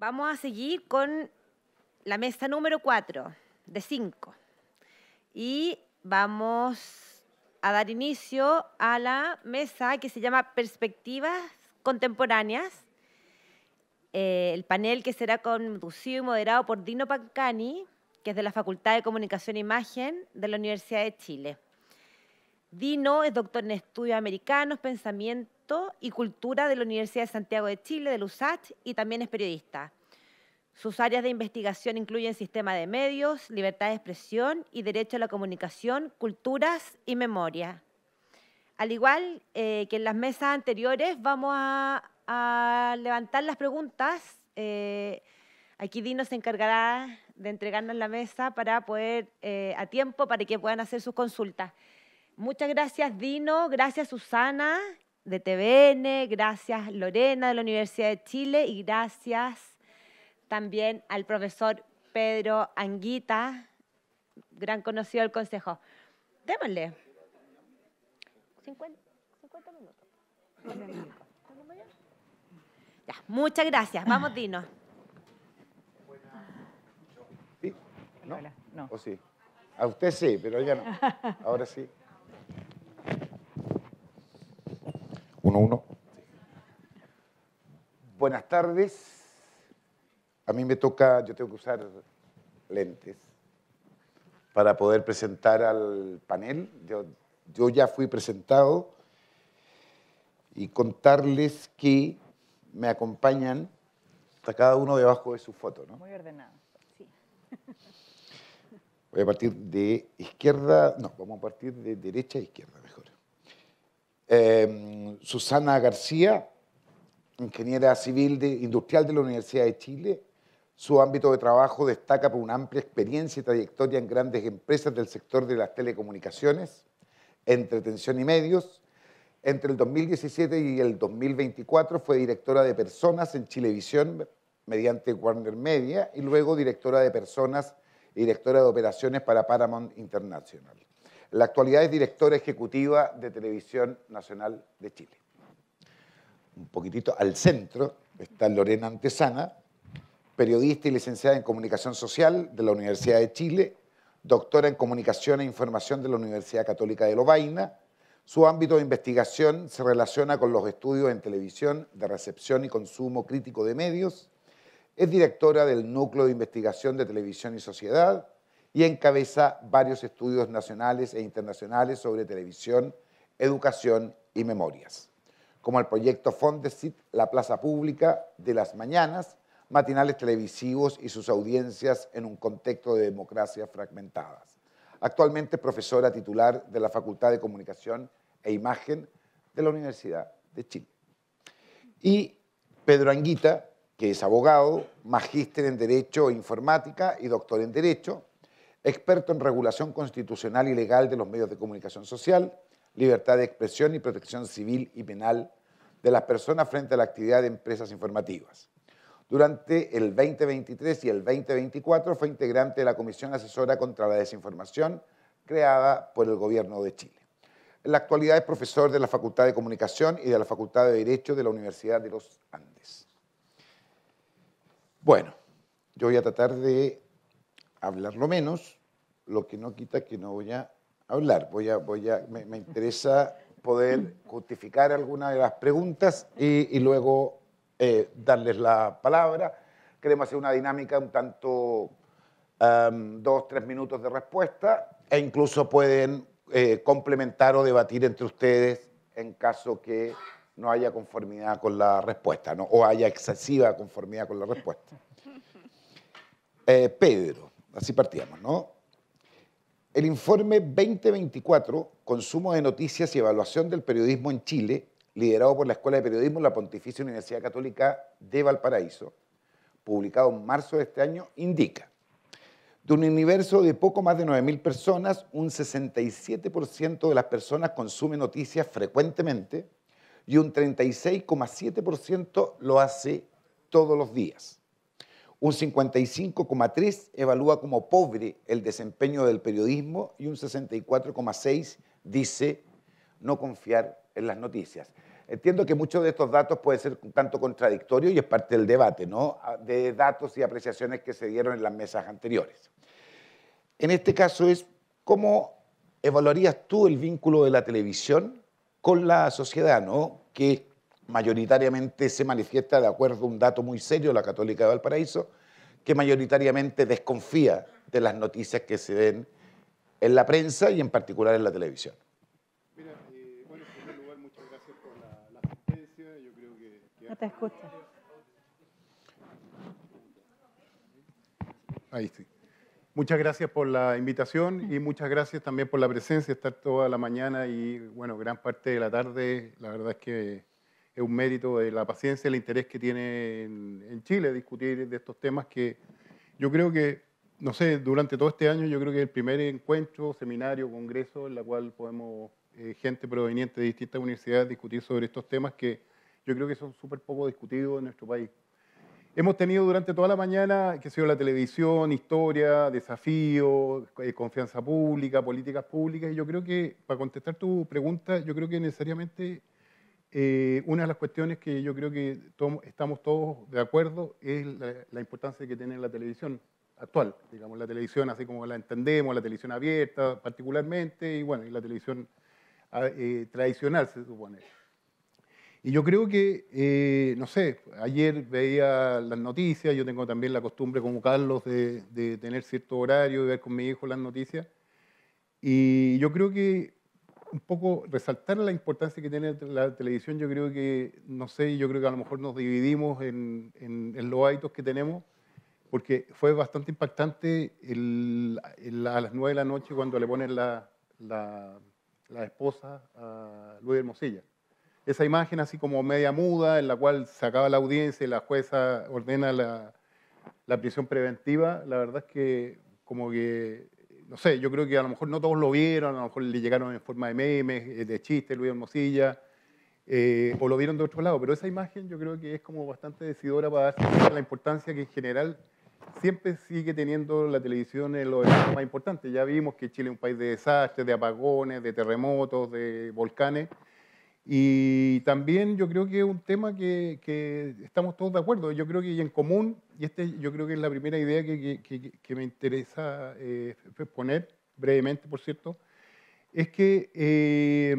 Vamos a seguir con la mesa número 4 de 5 y vamos a dar inicio a la mesa que se llama Perspectivas Contemporáneas. Eh, el panel que será conducido y moderado por Dino Pancani, que es de la Facultad de Comunicación e Imagen de la Universidad de Chile. Dino es doctor en estudios americanos, pensamiento y cultura de la Universidad de Santiago de Chile, de USACH, y también es periodista. Sus áreas de investigación incluyen sistema de medios, libertad de expresión y derecho a la comunicación, culturas y memoria. Al igual eh, que en las mesas anteriores, vamos a, levantar las preguntas. Eh, aquí Dino se encargará de entregarnos la mesa para poder, eh, a tiempo, para que puedan hacer sus consultas. Muchas gracias, Dino. Gracias, Susana, de TVN. Gracias, Lorena, de la Universidad de Chile. Y gracias también al profesor Pedro Anguita, gran conocido del Consejo. Démosle. 50, minutos. Ya, muchas gracias. Vamos, Dino. ¿Sí? ¿No? no. ¿O sí? A usted sí, pero ella no. Ahora sí. Uno, uno. Buenas tardes. A mí me toca, yo tengo que usar lentes para poder presentar al panel. Yo, yo ya fui presentado y contarles que me acompañan, está cada uno debajo de su foto, ¿no? Muy ordenado, sí. Voy a partir de izquierda, no, vamos a partir de derecha a izquierda. Em, Susana García, ingeniera civil industrial de la Universidad de Chile. Su ámbito de trabajo destaca por una amplia experiencia y trayectoria en grandes empresas del sector de las telecomunicaciones, entretención y medios. Entre el 2017 y el 2024 fue directora de personas en Chilevisión mediante Warner Media y luego directora de personas y directora de operaciones para Paramount International. La actualidad es directora ejecutiva de Televisión Nacional de Chile. Un poquitito al centro está Lorena Antesana, periodista y licenciada en Comunicación Social de la Universidad de Chile, doctora en Comunicación e Información de la Universidad Católica de Lovaina. Su ámbito de investigación se relaciona con los estudios en televisión de recepción y consumo crítico de medios. Es directora del Núcleo de Investigación de Televisión y Sociedad y encabeza varios estudios nacionales e internacionales sobre televisión, educación y memorias, como el proyecto Fondesit, la plaza pública de las mañanas, matinales televisivos y sus audiencias en un contexto de democracia fragmentadas. Actualmente es profesora titular de la Facultad de Comunicación e Imagen de la Universidad de Chile. Y Pedro Anguita, que es abogado, magíster en Derecho e Informática y doctor en Derecho, experto en regulación constitucional y legal de los medios de comunicación social, libertad de expresión y protección civil y penal de las personas frente a la actividad de empresas informativas. Durante el 2023 y el 2024 fue integrante de la Comisión Asesora contra la Desinformación creada por el Gobierno de Chile. En la actualidad es profesor de la Facultad de Comunicación y de la Facultad de Derecho de la Universidad de los Andes. Bueno, yo voy a tratar de hablarlo menos, lo que no quita que no voy a hablar. Voy a, voy a, me, interesa poder justificar algunas de las preguntas y, luego eh, darles la palabra. Queremos hacer una dinámica un tanto dos, tres minutos de respuesta e incluso pueden eh, complementar o debatir entre ustedes en caso que no haya conformidad con la respuesta ¿no? o haya excesiva conformidad con la respuesta. Eh, Pedro así partíamos, ¿no? El informe 2024, Consumo de Noticias y Evaluación del Periodismo en Chile, liderado por la Escuela de Periodismo de la Pontificia Universidad Católica de Valparaíso, publicado en marzo de este año, indica de un universo de poco más de 9.000 personas, un 67% de las personas consume noticias frecuentemente y un 36,7% lo hace todos los días. Un 55,3 evalúa como pobre el desempeño del periodismo y un 64,6 dice no confiar en las noticias. Entiendo que muchos de estos datos pueden ser un tanto contradictorios y es parte del debate, ¿no? De datos y apreciaciones que se dieron en las mesas anteriores. En este caso es, ¿cómo evaluarías tú el vínculo de la televisión con la sociedad, ¿no? Que mayoritariamente se manifiesta de acuerdo a un dato muy serio, la Católica de Valparaíso, que mayoritariamente desconfía de las noticias que se ven en la prensa y en particular en la televisión. No te escucho. Ahí sí. Muchas gracias por la invitación y muchas gracias también por la presencia, estar toda la mañana y, bueno, gran parte de la tarde. La verdad es que es un mérito de la paciencia, el interés que tiene en, Chile discutir de estos temas que yo creo que, no sé, durante todo este año yo creo que es el primer encuentro, seminario, congreso en la cual podemos, eh, gente proveniente de distintas universidades, discutir sobre estos temas que yo creo que son súper poco discutidos en nuestro país. Hemos tenido durante toda la mañana, que ha sido la televisión, historia, desafíos, eh, confianza pública, políticas públicas, y yo creo que, para contestar tu pregunta, yo creo que necesariamente eh, una de las cuestiones que yo creo que estamos todos de acuerdo es la, importancia que tiene la televisión actual, digamos, la televisión así como la entendemos, la televisión abierta particularmente, y bueno, y la televisión ah, eh, tradicional se supone. Y yo creo que, eh, no sé, ayer veía las noticias, yo tengo también la costumbre como Carlos de, de tener cierto horario y ver con mi hijo las noticias. Y yo creo que un poco resaltar la importancia que tiene la televisión, yo creo que, no sé, yo creo que a lo mejor nos dividimos en, los hábitos que tenemos, porque fue bastante impactante a las nueve de la noche cuando le ponen la esposa a Luis Hermosilla. Esa imagen así como media muda, en la cual se acaba la audiencia y la jueza ordena la, la prisión preventiva, la verdad es que como que, no sé, yo creo que a lo mejor no todos lo vieron, a lo mejor le llegaron en forma de memes, eh, de chistes, Luis Hermosilla, eh, o lo vieron de otro lado, pero esa imagen yo creo que es como bastante decidora para dar la importancia que en general siempre sigue teniendo la televisión en los eventos más importantes. Ya vimos que Chile es un país de desastres, de apagones, de terremotos, de volcanes, y también yo creo que es un tema que, que, estamos todos de acuerdo. Yo creo que en común, y este yo creo que es la primera idea que, que, que me interesa eh, exponer, brevemente por cierto, es que, eh,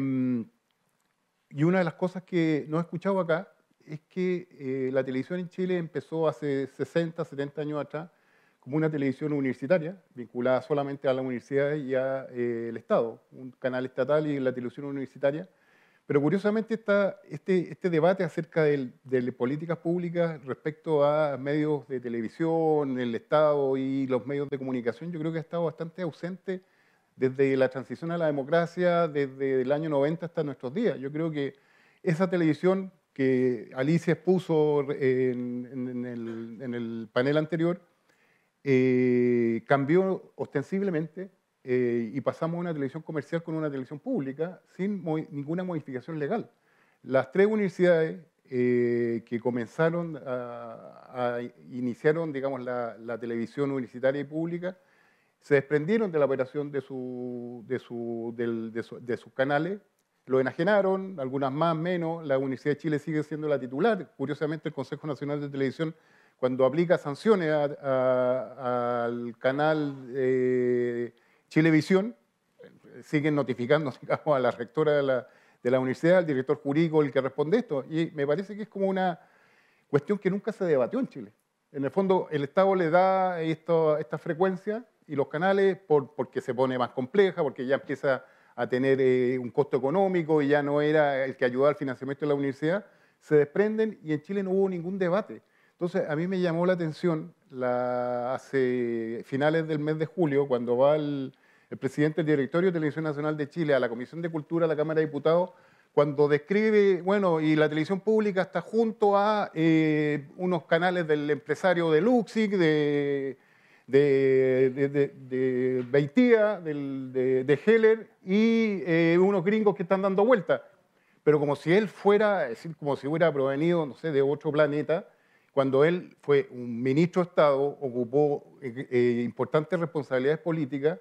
y una de las cosas que no he escuchado acá, es que eh, la televisión en Chile empezó hace 60, 70 años atrás como una televisión universitaria, vinculada solamente a la universidad y al el Estado, un canal estatal y la televisión universitaria pero curiosamente este, este debate acerca de, políticas públicas respecto a medios de televisión, el Estado y los medios de comunicación, yo creo que ha estado bastante ausente desde la transición a la democracia, desde el año 90 hasta nuestros días. Yo creo que esa televisión que Alicia expuso en, el, panel anterior eh, cambió ostensiblemente eh, y pasamos a una televisión comercial con una televisión pública sin ninguna modificación legal. Las tres universidades eh, que comenzaron a, iniciaron, digamos, la, televisión universitaria y pública, se desprendieron de la operación de, su, de, sus canales, lo enajenaron, algunas más, menos. La Universidad de Chile sigue siendo la titular. Curiosamente, el Consejo Nacional de Televisión, cuando aplica sanciones al canal eh, Chilevisión, siguen notificando a la rectora de la, de la, universidad, al director jurídico, el que responde esto. Y me parece que es como una cuestión que nunca se debatió en Chile. En el fondo, el Estado le da esto, esta frecuencia y los canales, por, porque se pone más compleja, porque ya empieza a tener eh, un costo económico y ya no era el que ayudaba al financiamiento de la universidad, se desprenden y en Chile no hubo ningún debate. Entonces, a mí me llamó la atención hace finales del mes de julio, cuando va el, el presidente del Directorio de Televisión Nacional de Chile a la Comisión de Cultura de la Cámara de Diputados, cuando describe, bueno, y la televisión pública está junto a eh, unos canales del empresario de Luxic, de, de, de, Beitía, de, Heller y eh, unos gringos que están dando vueltas. Pero como si él fuera, es decir, como si hubiera provenido, no sé, de otro planeta, cuando él fue un ministro de Estado, ocupó eh, importantes responsabilidades políticas,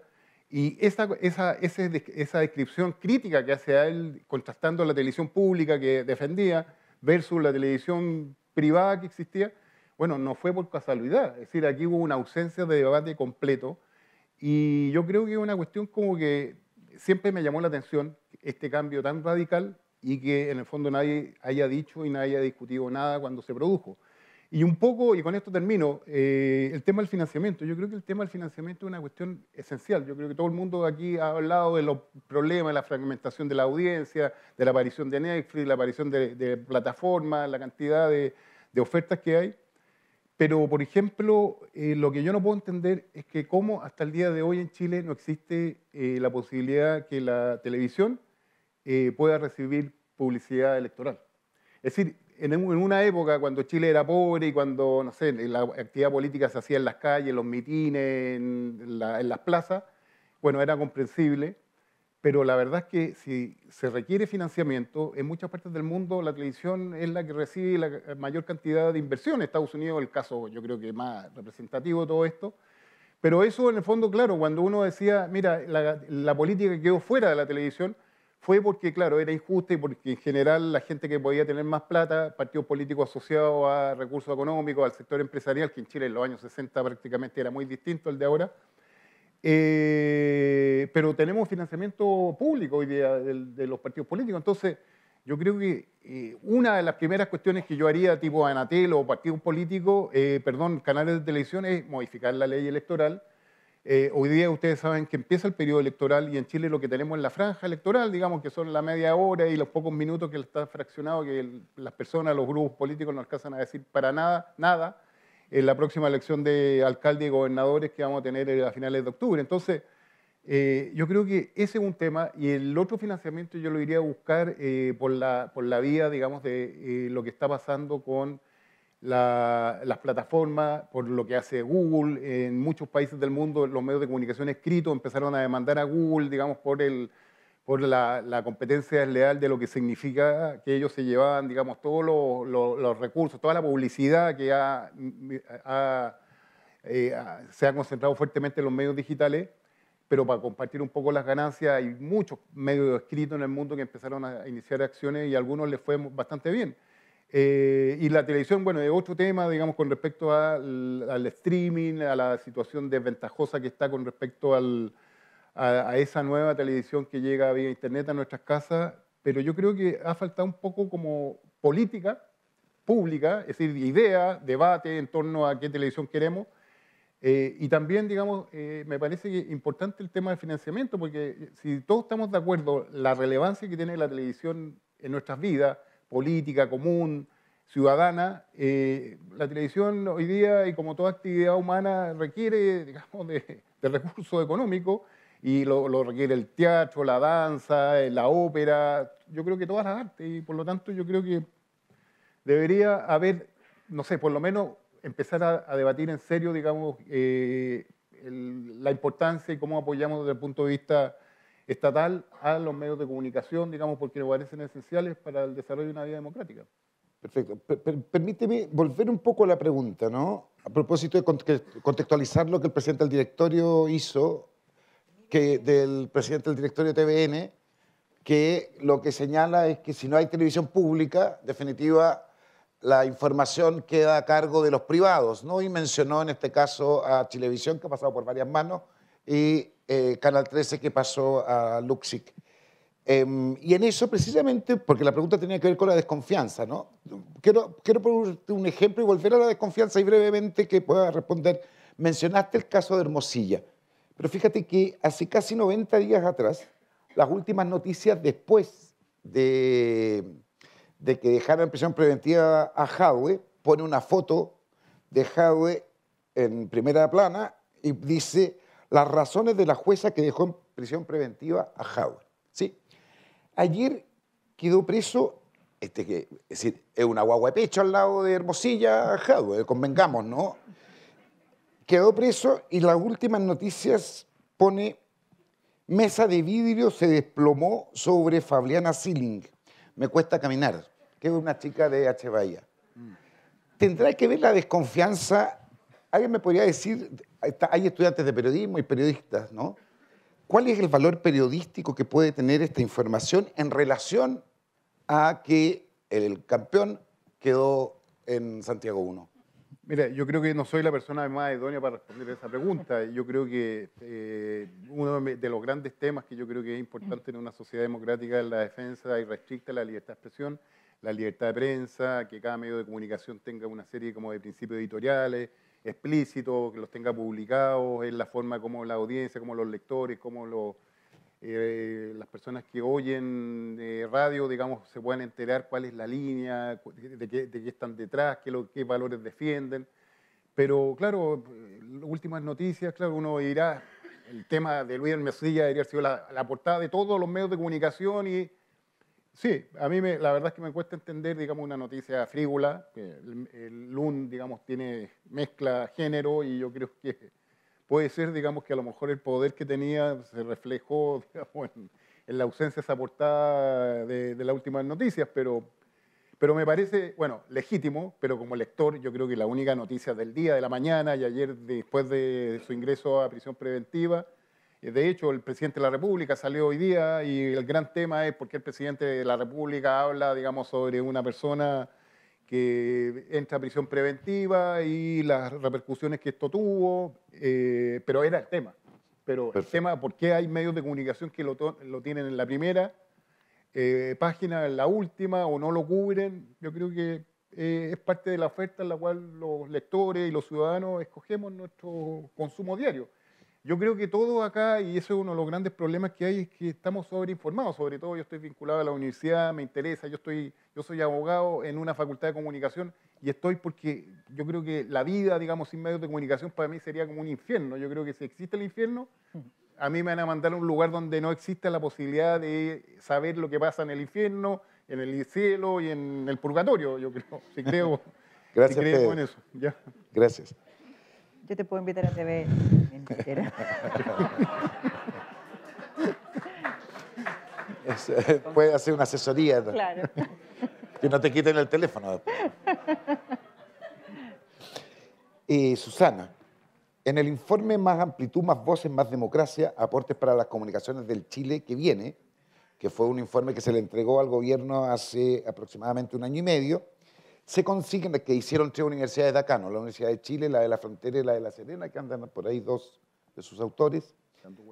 Y esa, esa, esa descripción crítica que hace a él, contrastando la televisión pública que defendía versus la televisión privada que existía, bueno, no fue por casualidad. Es decir, aquí hubo una ausencia de debate completo. Y yo creo que es una cuestión como que siempre me llamó la atención este cambio tan radical y que en el fondo nadie haya dicho y nadie haya discutido nada cuando se produjo. Y un poco, y con esto termino, eh, el tema del financiamiento. Yo creo que el tema del financiamiento es una cuestión esencial. Yo creo que todo el mundo aquí ha hablado de los problemas, de la fragmentación de la audiencia, de la aparición de Netflix, la aparición de, plataformas, la cantidad de, ofertas que hay. Pero, por ejemplo, eh, lo que yo no puedo entender es que cómo hasta el día de hoy en Chile no existe eh, la posibilidad que la televisión pueda recibir publicidad electoral. Es decir, en una época cuando Chile era pobre y cuando, no sé, la actividad política se hacía en las calles, en los mitines, en, las plazas, bueno, era comprensible, pero la verdad es que si se requiere financiamiento, en muchas partes del mundo la televisión es la que recibe la mayor cantidad de inversión. Estados Unidos es el caso, yo creo que más representativo de todo esto. Pero eso, en el fondo, claro, cuando uno decía, mira, la, la política quedó fuera de la televisión, fue porque, claro, era injusta y porque en general la gente que podía tener más plata, partidos políticos asociados a recursos económicos, al sector empresarial, que en Chile en los años 60 prácticamente era muy distinto al de ahora, eh, pero tenemos financiamiento público hoy día de, los partidos políticos. Entonces, yo creo que eh, una de las primeras cuestiones que yo haría, tipo Anatel o partidos políticos, eh, perdón, canales de televisión, es modificar la ley electoral eh, hoy día ustedes saben que empieza el periodo electoral y en Chile lo que tenemos es la franja electoral, digamos que son la media hora y los pocos minutos que está fraccionado, que las personas, los grupos políticos no alcanzan a decir para nada, nada, en la próxima elección de alcalde y gobernadores que vamos a tener eh, a finales de octubre. Entonces, eh, yo creo que ese es un tema y el otro financiamiento yo lo iría a buscar por, la, por la vía, digamos, de lo que está pasando con las plataformas, por lo que hace Google. En muchos países del mundo los medios de comunicación escritos empezaron a demandar a Google, digamos, por, el, por la, competencia desleal de lo que significa que ellos se llevaban, digamos, todos los, recursos, toda la publicidad que eh, se ha concentrado fuertemente en los medios digitales, pero para compartir un poco las ganancias hay muchos medios escritos en el mundo que empezaron a iniciar acciones y a algunos les fue bastante bien. Eh, y la televisión, bueno, es otro tema, digamos, con respecto al, streaming, a la situación desventajosa que está con respecto al, a, esa nueva televisión que llega vía internet a nuestras casas, pero yo creo que ha faltado un poco como política pública, es decir, idea, debate en torno a qué televisión queremos, eh, y también, digamos, eh, me parece importante el tema del financiamiento, porque si todos estamos de acuerdo la relevancia que tiene la televisión en nuestras vidas, política común, ciudadana, eh, la televisión hoy día, y como toda actividad humana, requiere, digamos, de, recursos económicos, y lo, requiere el teatro, la danza, la ópera, yo creo que todas las artes, y por lo tanto yo creo que debería haber, no sé, por lo menos empezar a, debatir en serio, digamos, eh, la importancia y cómo apoyamos desde el punto de vista estatal a los medios de comunicación, digamos, porque me parecen esenciales para el desarrollo de una vida democrática. Perfecto. permíteme volver un poco a la pregunta, ¿no? A propósito de contextualizar lo que el presidente del directorio hizo, que del presidente del directorio TVN, que lo que señala es que si no hay televisión pública, definitiva, la información queda a cargo de los privados, ¿no? Y mencionó en este caso a Chilevisión, que ha pasado por varias manos, y eh, Canal 13 que pasó a Luxic. Em, y en eso precisamente, porque la pregunta tenía que ver con la desconfianza, ¿no? Quiero, quiero ponerte un ejemplo y volver a la desconfianza y brevemente que pueda responder. Mencionaste el caso de Hermosilla, pero fíjate que hace casi 90 días atrás, las últimas noticias después de, de que dejaron en prisión preventiva a Jadwe, pone una foto de Jadwe en primera plana y dice las razones de la jueza que dejó en prisión preventiva a Howard. ¿sí? Ayer quedó preso, este que, es decir, es una guagua de pecho al lado de Hermosilla, Howard, convengamos, ¿no? Quedó preso y las últimas noticias pone mesa de vidrio se desplomó sobre Fabiana Silling. Me cuesta caminar, que es una chica de H. Bahía. Tendrá que ver la desconfianza. ¿Alguien me podría decir hay estudiantes de periodismo y periodistas, ¿no? ¿cuál es el valor periodístico que puede tener esta información en relación a que el campeón quedó en Santiago 1? Mira, yo creo que no soy la persona más idónea para responder esa pregunta. Yo creo que eh, uno de los grandes temas que yo creo que es importante en una sociedad democrática es la defensa y restricta la libertad de expresión, la libertad de prensa, que cada medio de comunicación tenga una serie como de principios editoriales explícitos, que los tenga publicados, en la forma como la audiencia, como los lectores, como los eh, las personas que oyen eh, radio, digamos, se puedan enterar cuál es la línea, de qué, de qué están detrás, qué, lo, qué, valores defienden. Pero claro, últimas noticias, claro, uno dirá, el tema de Luis Mesilla debería haber sido la, la, portada de todos los medios de comunicación y sí, a mí me, la verdad es que me cuesta entender, digamos, una noticia frívola, el, el LUN, digamos, tiene mezcla género y yo creo que puede ser, digamos, que a lo mejor el poder que tenía se reflejó en, la ausencia de esa portada de, de las últimas noticias, pero, pero me parece, bueno, legítimo, pero como lector yo creo que la única noticia del día, de la mañana y ayer después de su ingreso a prisión preventiva, de hecho, el presidente de la República salió hoy día y el gran tema es por qué el presidente de la República habla, digamos, sobre una persona que entra a prisión preventiva y las repercusiones que esto tuvo, eh, pero era el tema. Pero Perfecto. el tema, ¿por qué hay medios de comunicación que lo, lo tienen en la primera eh, página, en la última, o no lo cubren? Yo creo que eh, es parte de la oferta en la cual los lectores y los ciudadanos escogemos nuestro consumo diario. Yo creo que todo acá, y eso es uno de los grandes problemas que hay, es que estamos sobreinformados. Sobre todo yo estoy vinculado a la universidad, me interesa, yo, estoy, yo soy abogado en una facultad de comunicación y estoy porque yo creo que la vida, digamos, sin medios de comunicación para mí sería como un infierno. Yo creo que si existe el infierno, a mí me van a mandar a un lugar donde no exista la posibilidad de saber lo que pasa en el infierno, en el cielo y en el purgatorio, yo creo. Si creo, Gracias, si creo en eso. ¿ya? Gracias. Yo te puedo invitar a TV entera. Es, eh, puede hacer una asesoría. Claro. Que no te quiten el teléfono. Eh, Susana, en el informe Más amplitud, más voces, más democracia, aportes para las comunicaciones del Chile que viene, que fue un informe que se le entregó al gobierno hace aproximadamente un año y medio, se consigna que hicieron tres universidades de acá, ¿no? la Universidad de Chile, la de la Frontera y la de La Serena, que andan por ahí dos de sus autores,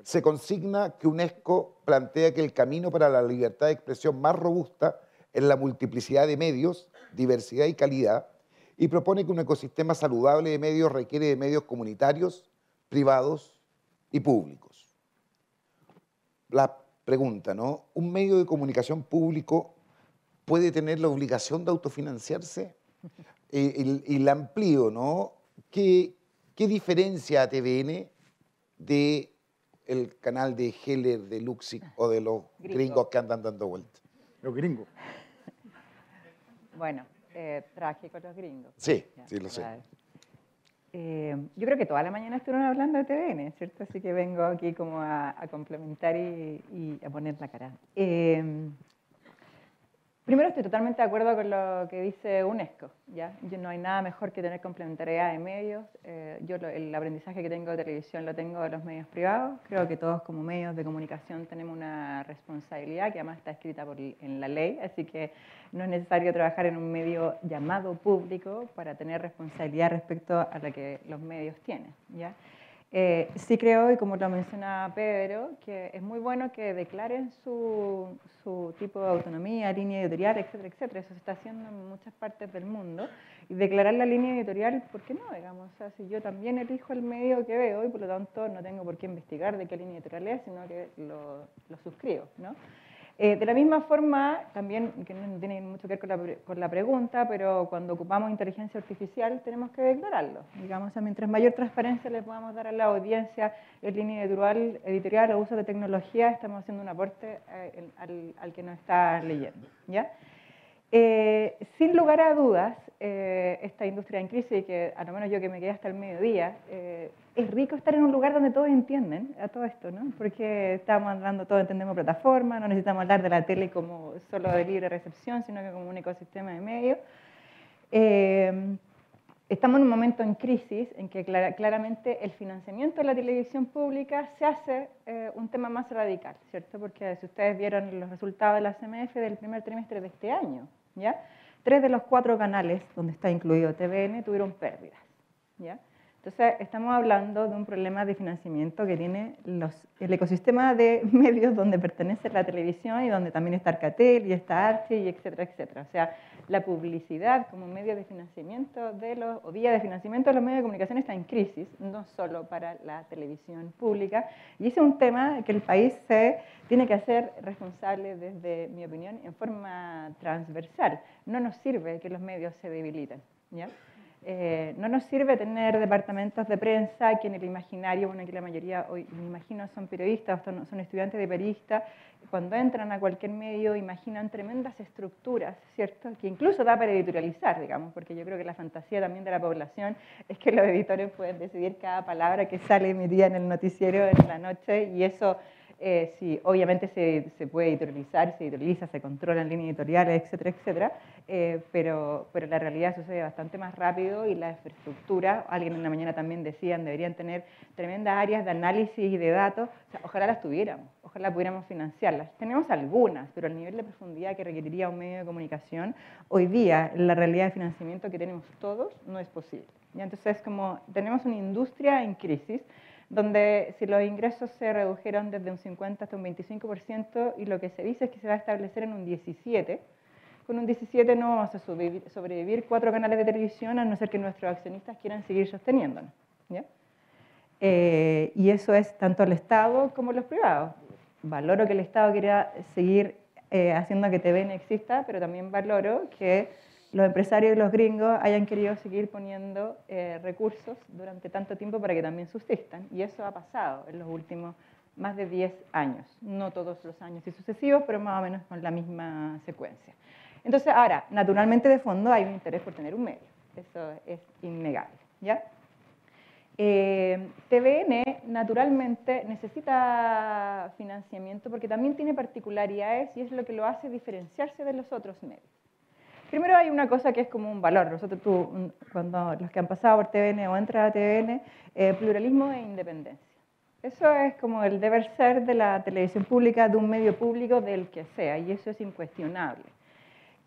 se consigna que UNESCO plantea que el camino para la libertad de expresión más robusta es la multiplicidad de medios, diversidad y calidad, y propone que un ecosistema saludable de medios requiere de medios comunitarios, privados y públicos. La pregunta, ¿no? ¿Un medio de comunicación público puede tener la obligación de autofinanciarse? y, y, y la amplío, ¿no? ¿Qué, ¿Qué diferencia a TVN de el canal de Heller, de Luxic o de los Gringo. gringos que andan dando vueltas? Los gringos. Bueno, eh, traje con los gringos. Sí, ya, sí lo sé. Eh, yo creo que toda la mañana estuvieron hablando de TVN, ¿cierto? Así que vengo aquí como a, a complementar y, y, a poner la cara. Eh, Primero estoy totalmente de acuerdo con lo que dice UNESCO. ¿ya? Yo, no hay nada mejor que tener complementariedad de medios. Eh, yo lo, el aprendizaje que tengo de televisión lo tengo de los medios privados. Creo que todos como medios de comunicación tenemos una responsabilidad que además está escrita por, en la ley, así que no es necesario trabajar en un medio llamado público para tener responsabilidad respecto a la que los medios tienen. ¿ya? Eh, sí creo, y como lo menciona Pedro, que es muy bueno que declaren su, su, tipo de autonomía, línea editorial, etcétera, etcétera. Eso se está haciendo en muchas partes del mundo. Y declarar la línea editorial, ¿por qué no? Digamos, o sea, si yo también elijo el medio que veo y por lo tanto no tengo por qué investigar de qué línea editorial es, sino que lo, lo suscribo, ¿no? Eh, de la misma forma, también, que no tiene mucho que ver con la, con la, pregunta, pero cuando ocupamos inteligencia artificial tenemos que declararlo. Digamos, mientras mayor transparencia le podamos dar a la audiencia en línea editorial, editorial o uso de tecnología, estamos haciendo un aporte eh, al, al, que nos está leyendo. ¿ya? Eh, sin lugar a dudas, eh, esta industria en crisis, que a lo menos yo que me quedé hasta el mediodía, eh, es rico estar en un lugar donde todos entienden a todo esto, ¿no? Porque estamos hablando, todos entendemos plataforma, no necesitamos hablar de la tele como solo de libre recepción, sino que como un ecosistema de medios. estamos en un momento en crisis en que claramente el financiamiento de la televisión pública se hace un tema más radical, ¿cierto? Porque si ustedes vieron los resultados de la CMF del primer trimestre de este año, Tres de los cuatro canales donde está incluido TVN tuvieron pérdidas. Entonces, estamos hablando de un problema de financiamiento que tiene el ecosistema de medios donde pertenece la televisión y donde también está Arcatel y está Archie, y etcétera, etcétera. O sea, la publicidad como medio de financiamiento de los, o vía de financiamiento de los medios de comunicación está en crisis, no solo para la televisión pública. Y ese es un tema que el país se tiene que hacer responsable, desde mi opinión, en forma transversal. No nos sirve que los medios se debiliten. ¿ya? Eh, no nos sirve tener departamentos de prensa que en el imaginario, bueno, aquí la mayoría hoy me imagino son periodistas, son, son estudiantes de periodista, cuando entran a cualquier medio imaginan tremendas estructuras, ¿cierto? Que incluso da para editorializar, digamos, porque yo creo que la fantasía también de la población es que los editores pueden decidir cada palabra que sale emitida en el noticiero en la noche y eso eh, sí, obviamente se, se, puede editorializar, se editorializa, se controla en líneas editoriales, etcétera, etcétera, eh, pero, pero la realidad sucede bastante más rápido y la infraestructura, alguien en la mañana también decían, deberían tener tremendas áreas de análisis y de datos, ojalá las tuviéramos, ojalá pudiéramos financiarlas. Tenemos algunas, pero el nivel de profundidad que requeriría un medio de comunicación, hoy día, la realidad de financiamiento que tenemos todos, no es posible. ¿ya? Entonces, como tenemos una industria en crisis, donde si los ingresos se redujeron desde un 50 hasta un 25% y lo que se dice es que se va a establecer en un 17%, con un 17 no vamos a sobrevivir cuatro canales de televisión a no ser que nuestros accionistas quieran seguir sosteniéndonos. Eh, y eso es tanto el Estado como los privados. Valoro que el Estado quiera seguir eh, haciendo que TVN exista, pero también valoro que los empresarios y los gringos hayan querido seguir poniendo eh, recursos durante tanto tiempo para que también subsistan. Y eso ha pasado en los últimos más de 10 años. No todos los años y sucesivos, pero más o menos con la misma secuencia. Entonces, ahora, naturalmente de fondo hay un interés por tener un medio. Eso es innegable. ¿ya? Eh, TVN naturalmente necesita financiamiento porque también tiene particularidades y es lo que lo hace diferenciarse de los otros medios. Primero hay una cosa que es como un valor. Nosotros, tú, cuando los que han pasado por TVN o entran a TVN, eh, pluralismo e independencia. Eso es como el deber ser de la televisión pública, de un medio público, del que sea, y eso es incuestionable.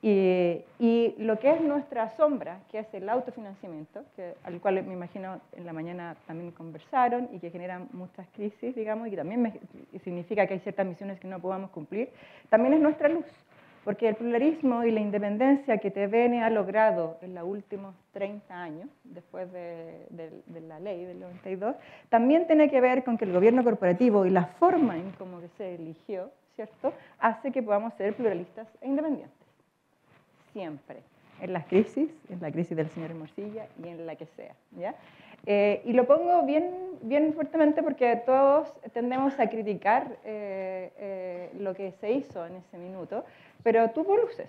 Y, lo que es nuestra sombra, que es el autofinanciamiento, al cual me imagino en la mañana también conversaron y que genera muchas crisis, digamos, y que también significa que hay ciertas misiones que no podamos cumplir, también es nuestra luz porque el pluralismo y la independencia que TVN ha logrado en los últimos 30 años, después de, la ley del 92, también tiene que ver con que el gobierno corporativo y la forma en cómo se eligió, ¿cierto?, hace que podamos ser pluralistas e independientes. Siempre. En las crisis, en la crisis del señor Morcilla y en la que sea. ¿ya? Eh, y lo pongo bien, bien fuertemente porque todos tendemos a criticar eh, eh, lo que se hizo en ese minuto, pero tuvo luces.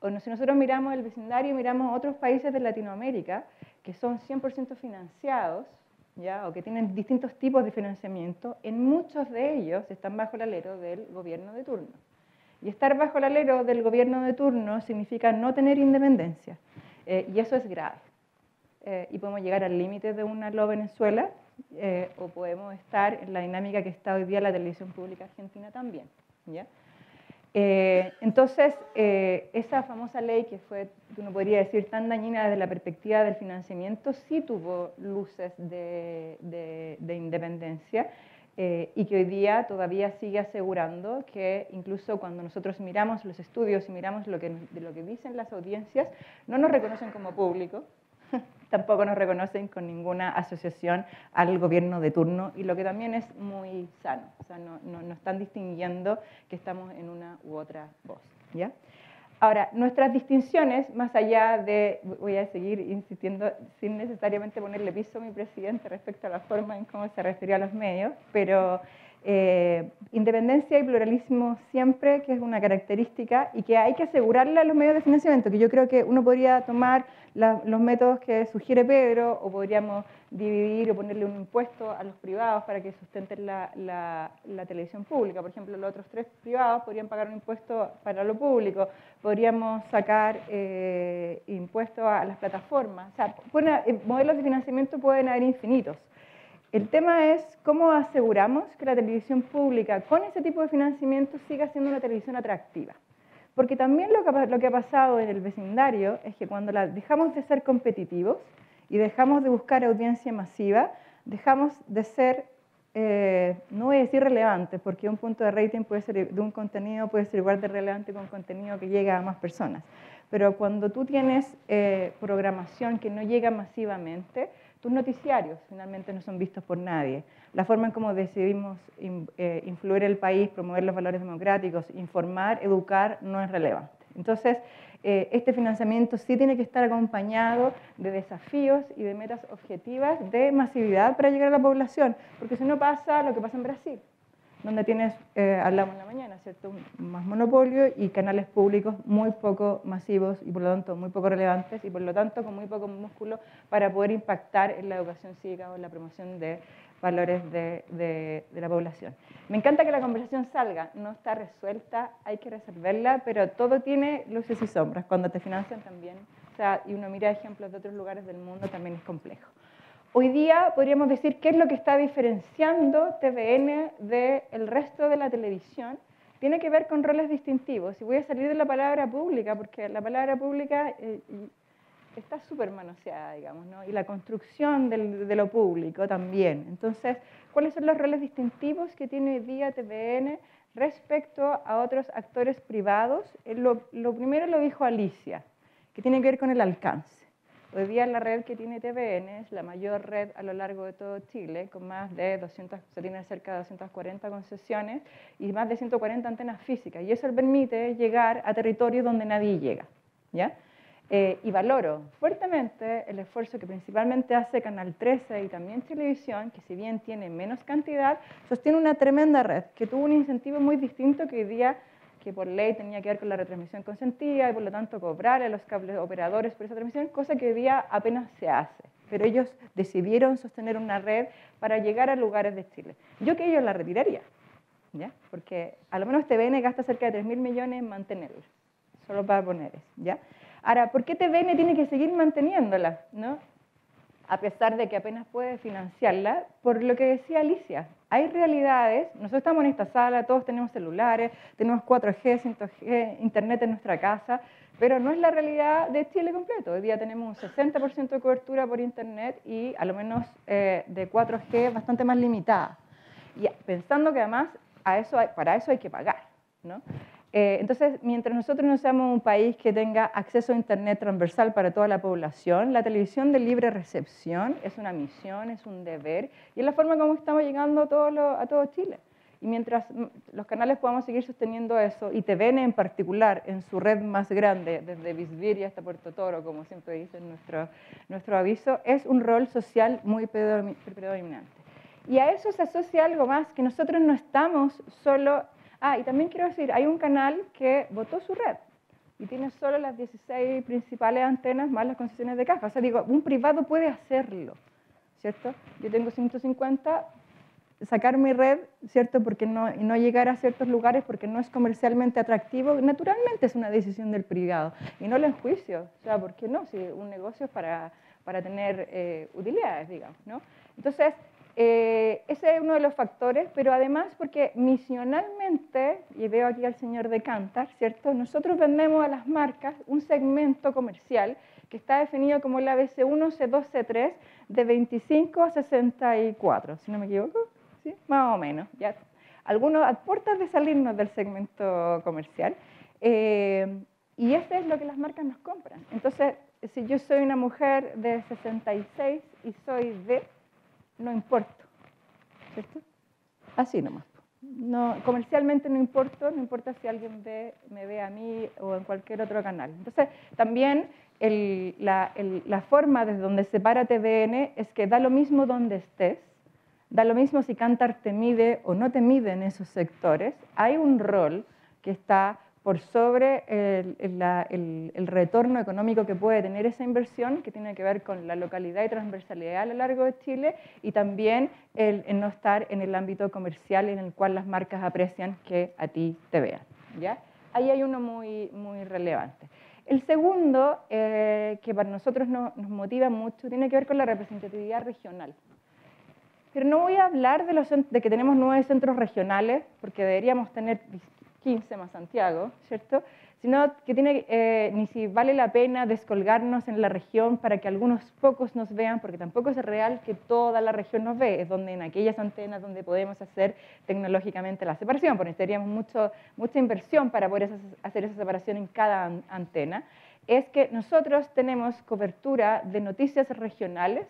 O si nosotros miramos el vecindario miramos otros países de Latinoamérica que son 100% financiados, ¿ya? o que tienen distintos tipos de financiamiento, en muchos de ellos están bajo el alero del gobierno de turno. Y estar bajo el alero del gobierno de turno significa no tener independencia. Eh, y eso es grave. Eh, y podemos llegar al límite de una lo Venezuela eh, o podemos estar en la dinámica que está hoy día la televisión pública argentina también. ¿ya? Eh, entonces, eh, esa famosa ley que fue, uno podría decir, tan dañina desde la perspectiva del financiamiento, sí tuvo luces de, independencia eh, y que hoy día todavía sigue asegurando que incluso cuando nosotros miramos los estudios y miramos lo que, lo que dicen las audiencias, no nos reconocen como público, tampoco nos reconocen con ninguna asociación al gobierno de turno y lo que también es muy sano, o sea, no, no, están distinguiendo que estamos en una u otra voz. ¿ya? Ahora, nuestras distinciones, más allá de, voy a seguir insistiendo sin necesariamente ponerle piso a mi presidente respecto a la forma en cómo se refería a los medios, pero Eh, independencia y pluralismo siempre, que es una característica y que hay que asegurarle a los medios de financiamiento, que yo creo que uno podría tomar los métodos que sugiere Pedro o podríamos dividir o ponerle un impuesto a los privados para que sustenten la, televisión pública. Por ejemplo, los otros tres privados podrían pagar un impuesto para lo público, podríamos sacar eh, impuestos a las plataformas. O sea, eh, modelos de financiamiento pueden haber infinitos. El tema es cómo aseguramos que la televisión pública con ese tipo de financiamiento siga siendo una televisión atractiva. Porque también lo que, que ha pasado en el vecindario es que cuando la dejamos de ser competitivos y dejamos de buscar audiencia masiva, dejamos de ser, eh, no voy a decir relevante, porque un punto de rating puede ser, de un contenido puede ser igual de relevante con contenido que llega a más personas. Pero cuando tú tienes eh, programación que no llega masivamente, tus noticiarios finalmente no son vistos por nadie. La forma en cómo decidimos eh, influir el país, promover los valores democráticos, informar, educar, no es relevante. Entonces, eh, este financiamiento sí tiene que estar acompañado de desafíos y de metas objetivas de masividad para llegar a la población, porque si no pasa lo que pasa en Brasil donde tienes, eh, hablamos en la mañana, ¿cierto? más monopolio y canales públicos muy poco masivos y por lo tanto muy poco relevantes y por lo tanto con muy poco músculo para poder impactar en la educación cívica o en la promoción de valores de, de, la población. Me encanta que la conversación salga, no está resuelta, hay que resolverla, pero todo tiene luces y sombras. Cuando te financian también, o sea, y uno mira ejemplos de otros lugares del mundo, también es complejo. Hoy día podríamos decir qué es lo que está diferenciando TVN del resto de la televisión. Tiene que ver con roles distintivos. Y voy a salir de la palabra pública, porque la palabra pública eh, está súper manoseada, digamos, ¿no? y la construcción de lo público también. Entonces, ¿cuáles son los roles distintivos que tiene hoy día TVN respecto a otros actores privados? Eh, lo, lo primero lo dijo Alicia, que tiene que ver con el alcance. Hoy día la red que tiene TVN es la mayor red a lo largo de todo Chile, con más de 200, se tiene cerca de 240 concesiones y más de 140 antenas físicas. Y eso permite llegar a territorios donde nadie llega. ¿ya? Eh, y valoro fuertemente el esfuerzo que principalmente hace Canal 13 y también Televisión, que si bien tiene menos cantidad, sostiene una tremenda red que tuvo un incentivo muy distinto que hoy día que por ley tenía que ver con la retransmisión consentida y por lo tanto cobrar a los cables operadores por esa transmisión, cosa que hoy día apenas se hace. Pero ellos decidieron sostener una red para llegar a lugares de Chile. Yo que ellos la retiraría, ¿ya? porque a lo menos TVN gasta cerca de 3.000 millones en mantenerla, solo para poner eso. ¿ya? Ahora, ¿por qué TVN tiene que seguir manteniéndola? ¿no? a pesar de que apenas puede financiarla, por lo que decía Alicia, hay realidades, nosotros estamos en esta sala, todos tenemos celulares, tenemos 4G, 5G, internet en nuestra casa, pero no es la realidad de Chile completo. Hoy día tenemos un 60% de cobertura por internet y a lo menos eh, de 4G bastante más limitada. Y pensando que además a eso para eso hay que pagar. ¿no? Eh, entonces, mientras nosotros no seamos un país que tenga acceso a Internet transversal para toda la población, la televisión de libre recepción es una misión, es un deber, y es la forma como estamos llegando a todo, Chile. Y mientras los canales podamos seguir sosteniendo eso, y TVN en particular, en su red más grande, desde Bisbiria hasta Puerto Toro, como siempre dice nuestro, nuestro aviso, es un rol social muy predominante. Y a eso se asocia algo más, que nosotros no estamos solo Ah, y también quiero decir, hay un canal que votó su red y tiene solo las 16 principales antenas más las concesiones de caja. O sea, digo, un privado puede hacerlo, ¿cierto? Yo tengo 150, sacar mi red, ¿cierto? Porque no, no llegar a ciertos lugares porque no es comercialmente atractivo, naturalmente es una decisión del privado y no lo enjuicio. O sea, ¿por qué no? Si un negocio es para, para tener eh, utilidades, digamos, ¿no? Entonces, eh, ese es uno de los factores, pero además porque misionalmente, y veo aquí al señor de Cantar, ¿cierto? Nosotros vendemos a las marcas un segmento comercial que está definido como la BC1, C2, C3, de 25 a 64, si no me equivoco, ¿sí? Más o menos, ya. Algunos a puertas de salirnos del segmento comercial. Eh, y eso es lo que las marcas nos compran. Entonces, si yo soy una mujer de 66 y soy de no importo, ¿cierto? Así nomás. No, comercialmente no importa, no importa si alguien ve, me ve a mí o en cualquier otro canal. Entonces, también la, la, forma desde donde se para TVN es que da lo mismo donde estés, Da lo mismo si Cantar te mide o no te mide en esos sectores, hay un rol que está por sobre el, retorno económico que puede tener esa inversión, que tiene que ver con la localidad y transversalidad a lo largo de Chile, y también el, no estar en el ámbito comercial en el cual las marcas aprecian que a ti te vean. ¿ya? Ahí hay uno muy, muy relevante. El segundo, eh, que para nosotros nos motiva mucho, tiene que ver con la representatividad regional. Pero no voy a hablar de, los, de que tenemos nueve centros regionales, porque deberíamos tener 15 más Santiago, ¿cierto? Sino que tiene, eh, ni si vale la pena descolgarnos en la región para que algunos pocos nos vean, porque tampoco es real que toda la región nos ve, es donde en aquellas antenas donde podemos hacer tecnológicamente la separación, porque necesitaríamos mucho, mucha inversión para poder hacer esa separación en cada antena, es que nosotros tenemos cobertura de noticias regionales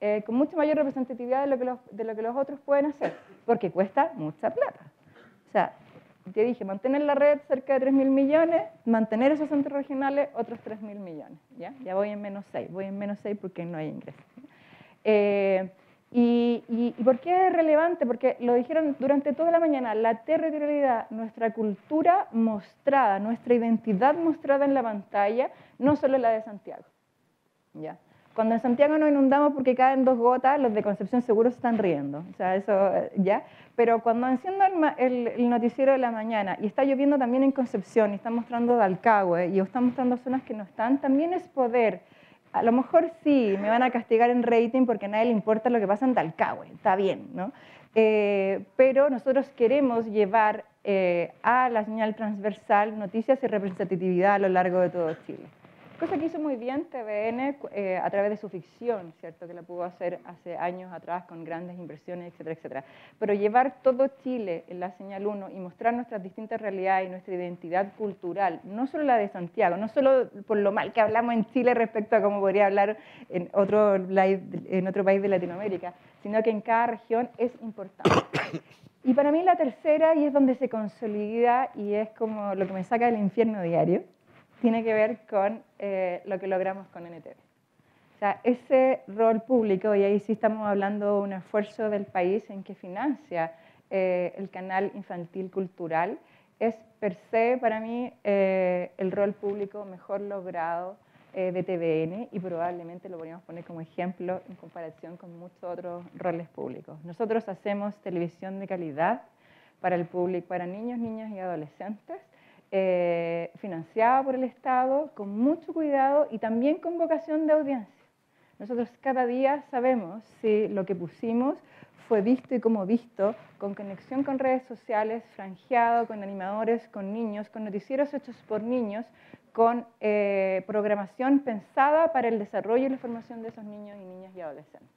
eh, con mucha mayor representatividad de lo, que los, de lo que los otros pueden hacer, porque cuesta mucha plata. O sea, te dije, mantener la red cerca de 3.000 millones, mantener esos centros regionales otros 3.000 millones. ¿ya? ya voy en menos 6, voy en menos 6 porque no hay ingresos. Eh, y, y, por qué es relevante? Porque lo dijeron durante toda la mañana, la territorialidad, nuestra cultura mostrada, nuestra identidad mostrada en la pantalla, no solo la de Santiago. ¿ya? Cuando en Santiago nos inundamos porque caen dos gotas, los de Concepción seguro se están riendo. O sea, eso ya. Pero cuando enciendo el, noticiero de la mañana y está lloviendo también en Concepción y está mostrando Dalcahue y está mostrando zonas que no están, también es poder. A lo mejor sí, me van a castigar en rating porque a nadie le importa lo que pasa en Dalcahue, está bien, ¿no? Eh, pero nosotros queremos llevar eh, a la señal transversal noticias y representatividad a lo largo de todo Chile. Cosa que hizo muy bien TVN eh, a través de su ficción, ¿cierto? Que la pudo hacer hace años atrás con grandes inversiones, etcétera, etcétera. Pero llevar todo Chile en la señal 1 y mostrar nuestras distintas realidades y nuestra identidad cultural, no solo la de Santiago, no solo por lo mal que hablamos en Chile respecto a cómo podría hablar en otro, en otro país de Latinoamérica, sino que en cada región es importante. Y para mí la tercera, y es donde se consolida y es como lo que me saca del infierno diario, tiene que ver con eh, lo que logramos con NTV. O sea, ese rol público, y ahí sí estamos hablando de un esfuerzo del país en que financia eh, el canal infantil cultural, es per se para mí eh, el rol público mejor logrado de TVN y probablemente lo podríamos poner como ejemplo en comparación con muchos otros roles públicos. Nosotros hacemos televisión de calidad para el público, para niños, niñas y adolescentes, eh, financiada por el Estado, con mucho cuidado y también con vocación de audiencia. Nosotros cada día sabemos si lo que pusimos fue visto y como visto, con conexión con redes sociales, franjeado, con animadores, con niños, con noticieros hechos por niños, con eh, programación pensada para el desarrollo y la formación de esos niños y niñas y adolescentes.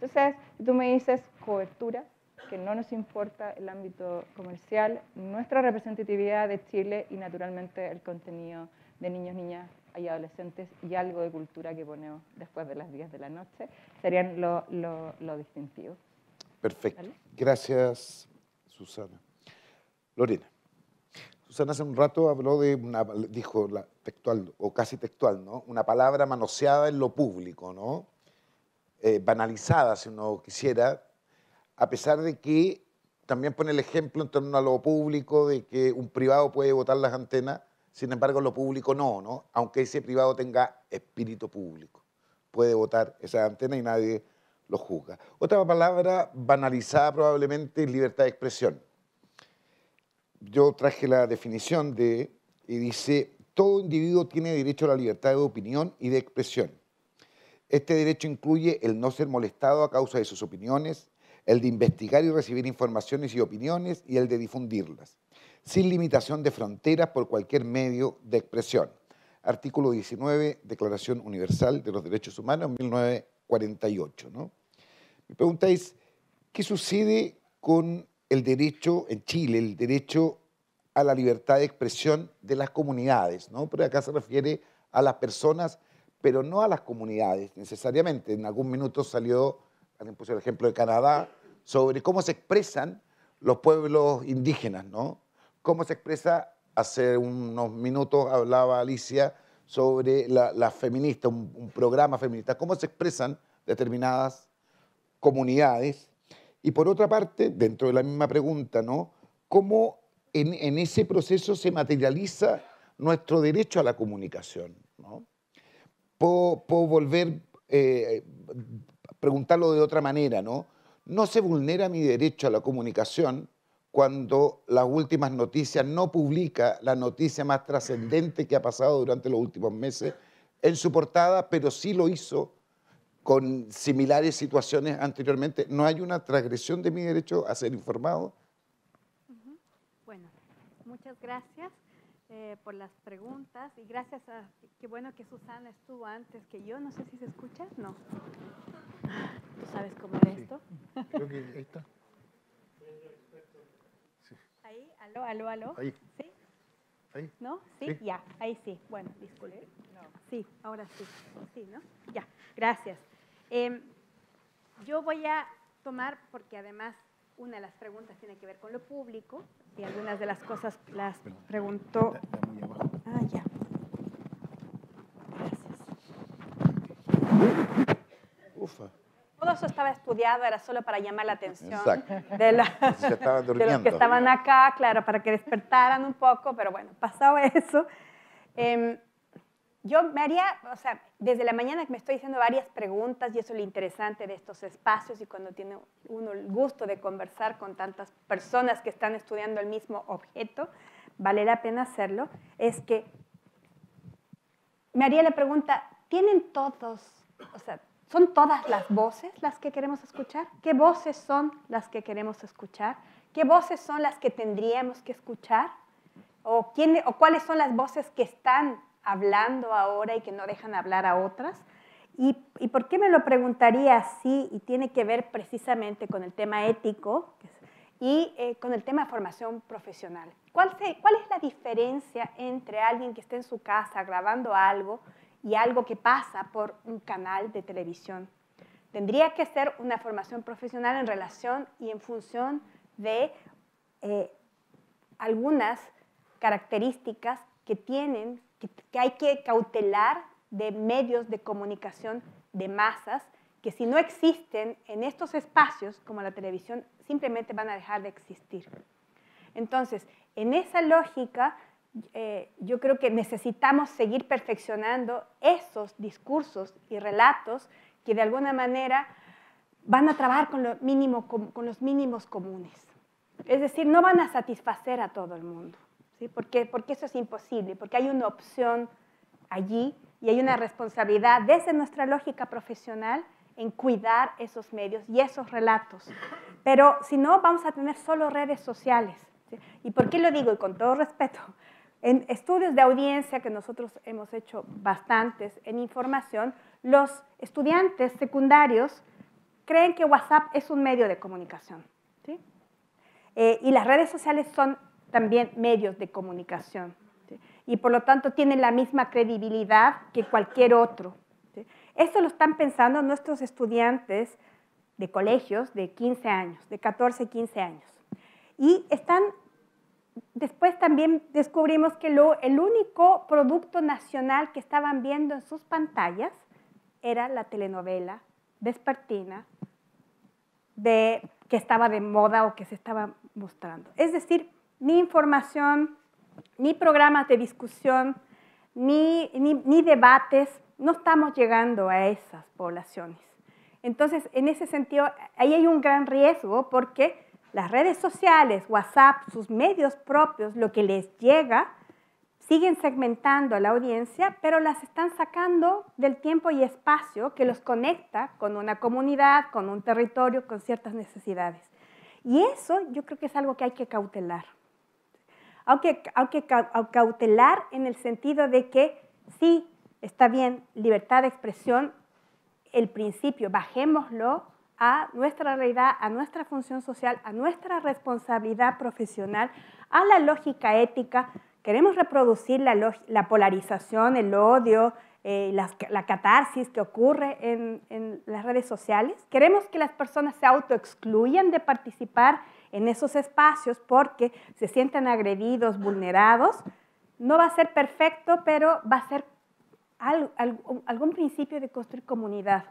Entonces, tú me dices cobertura, que no nos importa el ámbito comercial, nuestra representatividad de Chile y naturalmente el contenido de niños, niñas y adolescentes y algo de cultura que ponemos después de las 10 de la noche, serían lo, lo, distintivo. Perfecto. Gracias, Susana. Lorena. Susana hace un rato habló de una, dijo la textual o casi textual, ¿no? Una palabra manoseada en lo público, ¿no? Eh, banalizada, si uno quisiera, a pesar de que también pone el ejemplo en torno a lo público de que un privado puede votar las antenas, sin embargo lo público no, ¿no? Aunque ese privado tenga espíritu público. Puede votar esa antena y nadie lo juzga. Otra palabra banalizada probablemente es libertad de expresión. Yo traje la definición de, y dice, todo individuo tiene derecho a la libertad de opinión y de expresión. Este derecho incluye el no ser molestado a causa de sus opiniones, el de investigar y recibir informaciones y opiniones y el de difundirlas, sin limitación de fronteras por cualquier medio de expresión. Artículo 19, Declaración Universal de los Derechos Humanos, 1948. ¿no? Mi pregunta es, ¿qué sucede con el derecho en Chile, el derecho a la libertad de expresión de las comunidades? ¿no? Pero acá se refiere a las personas, pero no a las comunidades necesariamente. En algún minuto salió alguien puso el ejemplo de Canadá, sobre cómo se expresan los pueblos indígenas, ¿no? Cómo se expresa, hace unos minutos hablaba Alicia sobre la, feminista, un, programa feminista, cómo se expresan determinadas comunidades Y por otra parte, dentro de la misma pregunta, ¿no? ¿Cómo en, ese proceso se materializa nuestro derecho a la comunicación? ¿no? Puedo, volver eh, preguntarlo de otra manera, ¿no? No se vulnera mi derecho a la comunicación cuando las últimas noticias no publica la noticia más trascendente que ha pasado durante los últimos meses en su portada, pero sí lo hizo con similares situaciones anteriormente. ¿No hay una transgresión de mi derecho a ser informado? Bueno, muchas gracias eh, por las preguntas y gracias a, qué bueno que Susana estuvo antes que yo, no sé si se escucha, no. ¿Tú sabes cómo era esto? Creo que ahí está. Ahí, aló, aló, aló. Ahí. ¿Sí? Ahí. ¿No? ¿Sí? Ya, ahí sí. Bueno, disculpe. Sí, ahora sí. Sí, ¿no? Ya, gracias. Em, yo voy a tomar, porque además una de las preguntas tiene que ver con lo público y algunas de las cosas las preguntó. Ah, ya. Gracias. Ufa. Todo eso estaba estudiado, era solo para llamar la atención de, la, de, los que estaban acá, claro, para que despertaran un poco, pero bueno, pasado eso. Eh, yo me haría, o sea, desde la mañana me estoy haciendo varias preguntas y eso es lo interesante de estos espacios y cuando tiene uno el gusto de conversar con tantas personas que están estudiando el mismo objeto, vale la pena hacerlo, es que me haría la pregunta, ¿tienen todos, o sea, son todas las voces las que queremos escuchar? ¿Qué voces son las que queremos escuchar? ¿Qué voces son las que tendríamos que escuchar? ¿O, quién, o cuáles son las voces que están hablando ahora y que no dejan hablar a otras. ¿Y, por qué me lo preguntaría así? Y tiene que ver precisamente con el tema ético y eh, con el tema formación profesional. ¿Cuál, ¿Cuál es la diferencia entre alguien que está en su casa grabando algo y algo que pasa por un canal de televisión? Tendría que ser una formación profesional en relación y en función de eh, algunas características que tienen que, hay que cautelar de medios de comunicación de masas que si no existen en estos espacios como la televisión, simplemente van a dejar de existir. Entonces, en esa lógica, eh, yo creo que necesitamos seguir perfeccionando esos discursos y relatos que de alguna manera van a trabajar con, los mínimos comunes. Es decir, no van a satisfacer a todo el mundo. Porque, porque eso es imposible, porque hay una opción allí y hay una responsabilidad desde nuestra lógica profesional en cuidar esos medios y esos relatos. Pero si no, vamos a tener solo redes sociales. ¿Y por qué lo digo? Y con todo respeto, en estudios de audiencia que nosotros hemos hecho bastantes en información, los estudiantes secundarios creen que WhatsApp es un medio de comunicación. Eh, y las redes sociales son también medios de comunicación. Y por lo tanto tienen la misma credibilidad que cualquier otro. Esto lo están pensando nuestros estudiantes de colegios de 15 años, de 14, 15 años. Y están, después también descubrimos que lo, el único producto nacional que estaban viendo en sus pantallas era la telenovela vespertina de, que estaba de moda o que se estaba mostrando. Es decir, ni información, ni programas de discusión, ni, ni, debates, no estamos llegando a esas poblaciones. Entonces, en ese sentido, ahí hay un gran riesgo porque las redes sociales, WhatsApp, sus medios propios, lo que les llega, siguen segmentando a la audiencia, pero las están sacando del tiempo y espacio que los conecta con una comunidad, con un territorio, con ciertas necesidades. Y eso yo creo que es algo que hay que cautelar aunque, aunque cautelar en el sentido de que sí, está bien, libertad de expresión, el principio, bajémoslo a nuestra realidad, a nuestra función social, a nuestra responsabilidad profesional, a la lógica ética. Queremos reproducir la, polarización, el odio, eh, la, catarsis que ocurre en, en las redes sociales. Queremos que las personas se autoexcluyan de participar en esos espacios porque se sienten agredidos, vulnerados. No va a ser perfecto, pero va a ser algún principio de construir comunidad.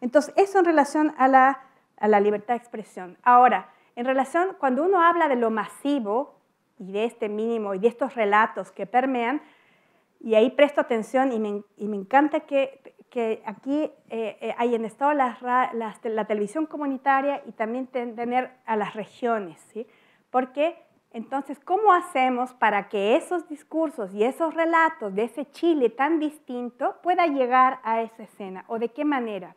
Entonces, eso en relación a la, a la libertad de expresión. Ahora, en relación, cuando uno habla de lo masivo y de este mínimo y de estos relatos que permean, y ahí presto atención y me, y me encanta que, que aquí eh, eh, hayan estado las, la televisión comunitaria y también tener a las regiones, ¿sí? Porque entonces, ¿cómo hacemos para que esos discursos y esos relatos de ese Chile tan distinto pueda llegar a esa escena? ¿O de qué manera?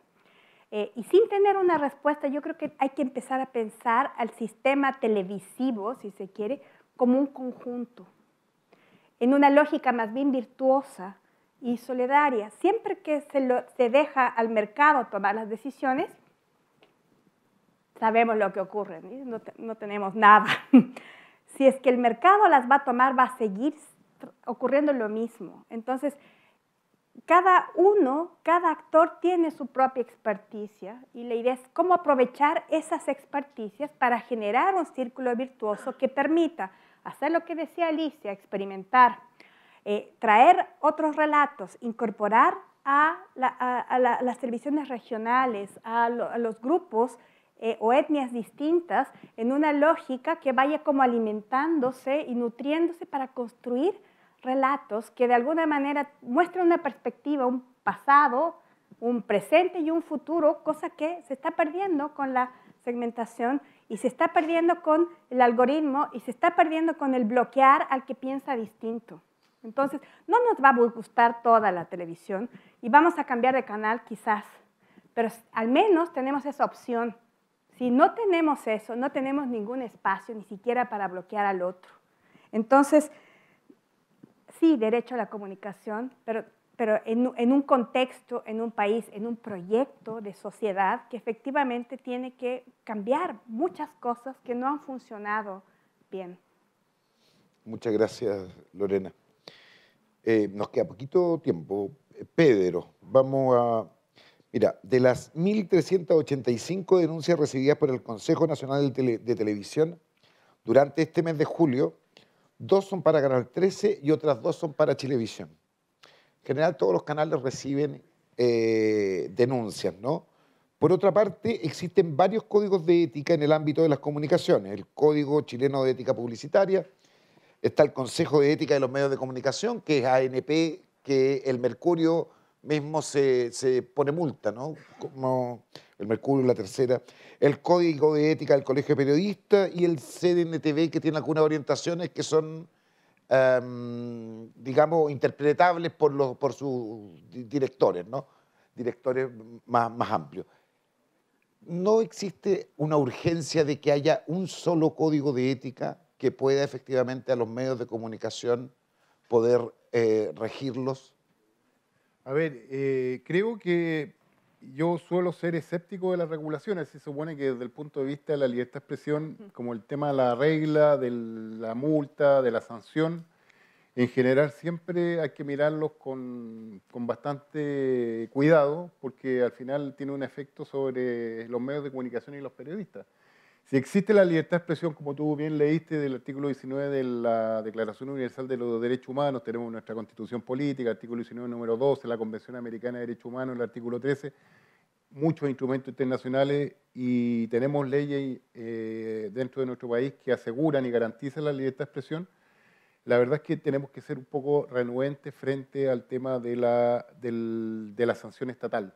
Eh, y sin tener una respuesta, yo creo que hay que empezar a pensar al sistema televisivo, si se quiere, como un conjunto, en una lógica más bien virtuosa y solidaria. Siempre que se, se deja al mercado tomar las decisiones, sabemos lo que ocurre, no, no tenemos nada. si es que el mercado las va a tomar, va a seguir ocurriendo lo mismo. Entonces, cada uno, cada actor tiene su propia experticia y la idea es cómo aprovechar esas experticias para generar un círculo virtuoso que permita hacer lo que decía Alicia, experimentar, eh, traer otros relatos, incorporar a, las televisiones regionales, a, los grupos eh, o etnias distintas en una lógica que vaya como alimentándose y nutriéndose para construir relatos que de alguna manera muestran una perspectiva, un pasado, un presente y un futuro, cosa que se está perdiendo con la segmentación y se está perdiendo con el algoritmo y se está perdiendo con el bloquear al que piensa distinto. Entonces, no nos va a gustar toda la televisión y vamos a cambiar de canal quizás, pero al menos tenemos esa opción. Si no tenemos eso, no tenemos ningún espacio ni siquiera para bloquear al otro. Entonces, sí, derecho a la comunicación, pero pero en, un contexto, en un país, en un proyecto de sociedad que efectivamente tiene que cambiar muchas cosas que no han funcionado bien. Muchas gracias, Lorena. Eh, nos queda poquito tiempo. Pedro, vamos a... Mira, de las 1.385 denuncias recibidas por el Consejo Nacional de, Televisión durante este mes de julio, dos son para Canal 13 y otras dos son para Chilevisión general todos los canales reciben eh, denuncias, ¿no? Por otra parte, existen varios códigos de ética en el ámbito de las comunicaciones. El Código Chileno de Ética Publicitaria, está el Consejo de Ética de los Medios de Comunicación, que es ANP, que el Mercurio mismo se, pone multa, ¿no? Como el Mercurio, la tercera. El Código de Ética del Colegio de Periodistas y el CDNTV, que tiene algunas orientaciones que son Em, digamos, interpretables por, los, por sus directores, ¿no? Directores más, más amplios. ¿No existe una urgencia de que haya un solo código de ética que pueda efectivamente a los medios de comunicación poder eh, regirlos? A ver, eh, creo que yo suelo ser escéptico de las regulaciones. Se supone que desde el punto de vista de la libertad de expresión, como el tema de la regla, de la multa, de la sanción, en general siempre hay que mirarlos con, con, bastante cuidado porque al final tiene un efecto sobre los medios de comunicación y los periodistas. Si existe la libertad de expresión, como tú bien leíste del artículo 19 de la Declaración Universal de los Derechos Humanos, tenemos nuestra Constitución Política, artículo 19, número 12, la Convención Americana de Derechos Humanos, el artículo 13, muchos instrumentos internacionales y tenemos leyes eh, dentro de nuestro país que aseguran y garantizan la libertad de expresión, la verdad es que tenemos que ser un poco renuentes frente al tema de la, de la sanción estatal.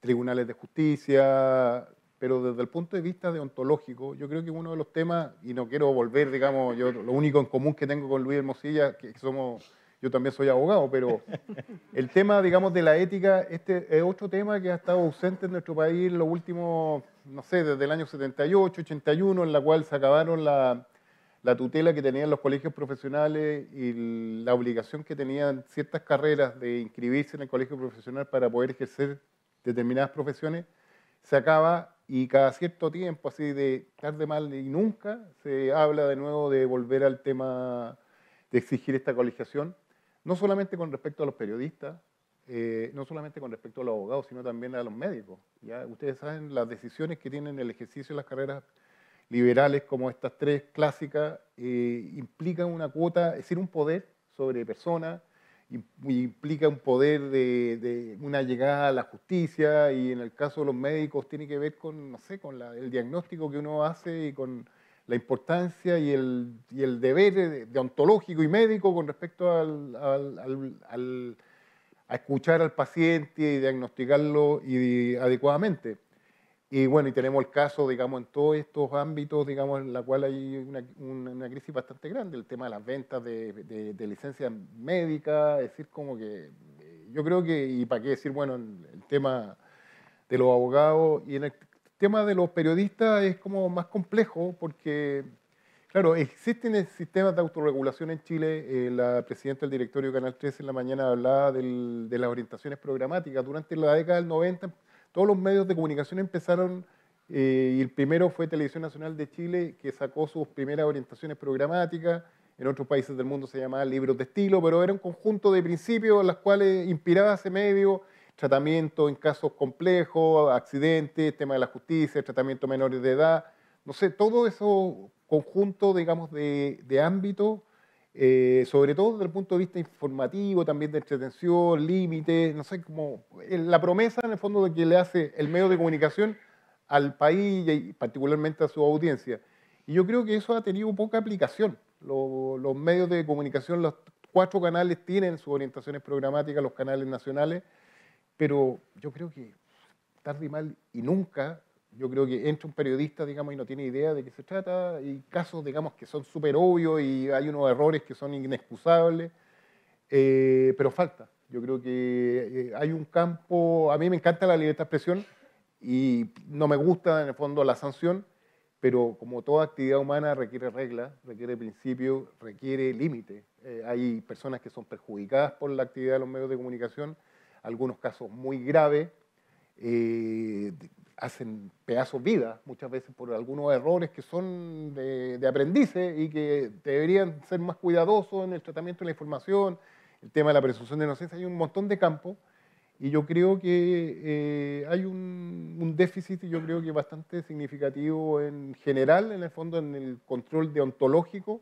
Tribunales de justicia, pero desde el punto de vista deontológico, yo creo que uno de los temas, y no quiero volver, digamos, yo lo único en común que tengo con Luis Hermosilla, que somos, yo también soy abogado, pero el tema, digamos, de la ética, este es otro tema que ha estado ausente en nuestro país los últimos, no sé, desde el año 78, 81, en la cual se acabaron la, la tutela que tenían los colegios profesionales y la obligación que tenían ciertas carreras de inscribirse en el colegio profesional para poder ejercer determinadas profesiones, se acaba y cada cierto tiempo, así de tarde, mal y nunca, se habla de nuevo de volver al tema de exigir esta colegiación, no solamente con respecto a los periodistas, eh, no solamente con respecto a los abogados, sino también a los médicos. ¿ya? Ustedes saben las decisiones que tienen el ejercicio de las carreras liberales como estas tres clásicas eh, implican una cuota, es decir, un poder sobre personas implica un poder de, una llegada a la justicia y en el caso de los médicos tiene que ver con, no sé, con el diagnóstico que uno hace y con la importancia y el, y el deber deontológico y médico con respecto al, a escuchar al paciente y diagnosticarlo adecuadamente. Y bueno, y tenemos el caso, digamos, en todos estos ámbitos, digamos, en la cual hay una, una, crisis bastante grande, el tema de las ventas de, de, licencias médicas, es decir, como que eh, yo creo que, y para qué decir, bueno, el tema de los abogados y en el tema de los periodistas es como más complejo porque, claro, existen sistemas de autorregulación en Chile. Eh, la presidenta del directorio Canal 13 en la mañana hablaba de las orientaciones programáticas. Durante la década del 90 todos los medios de comunicación empezaron, eh, y el primero fue Televisión Nacional de Chile, que sacó sus primeras orientaciones programáticas. En otros países del mundo se llamaba libros de estilo, pero era un conjunto de principios en los cuales inspiraba ese medio tratamiento en casos complejos, accidentes, tema de la justicia, tratamiento menores de edad, no sé, todo eso conjunto, digamos, de, de ámbitos, eh, sobre todo desde el punto de vista informativo, también de entretención, límites, no sé, como la promesa en el fondo de que le hace el medio de comunicación al país y particularmente a su audiencia. Y yo creo que eso ha tenido poca aplicación. Los, los medios de comunicación, los cuatro canales tienen sus orientaciones programáticas, los canales nacionales, pero yo creo que tarde y mal y nunca, yo creo que entra un periodista, digamos, y no tiene idea de qué se trata, y casos, digamos, que son súper obvios y hay unos errores que son inexcusables, eh, pero falta. Yo creo que eh, hay un campo, a mí me encanta la libertad de expresión y no me gusta en el fondo la sanción, pero como toda actividad humana requiere reglas, requiere principios, requiere límites. Eh, hay personas que son perjudicadas por la actividad de los medios de comunicación algunos casos muy graves, eh, hacen pedazos vida muchas veces por algunos errores que son de, aprendices y que deberían ser más cuidadosos en el tratamiento de la información, el tema de la presunción de inocencia, hay un montón de campos y yo creo que eh, hay un, déficit, yo creo que bastante significativo en general, en el fondo, en el control deontológico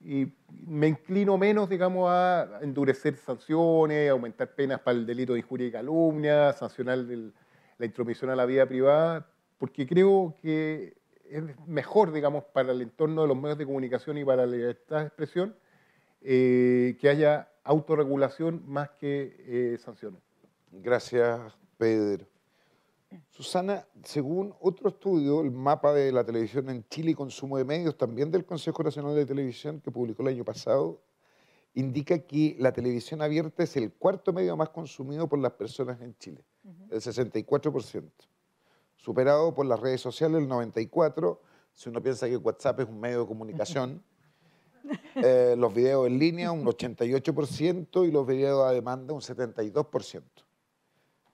y me inclino menos, digamos, a endurecer sanciones, aumentar penas para el delito de injuria y calumnia, sancionar la intromisión a la vida privada, porque creo que es mejor, digamos, para el entorno de los medios de comunicación y para la libertad de expresión eh, que haya autorregulación más que eh, sanciones. Gracias, Pedro. Susana, según otro estudio, el mapa de la televisión en Chile y consumo de medios, también del Consejo Nacional de Televisión, que publicó el año pasado, indica que la televisión abierta es el cuarto medio más consumido por las personas en Chile, el 64%, superado por las redes sociales, el 94%, si uno piensa que WhatsApp es un medio de comunicación, eh, los videos en línea un 88% y los videos a demanda un 72%.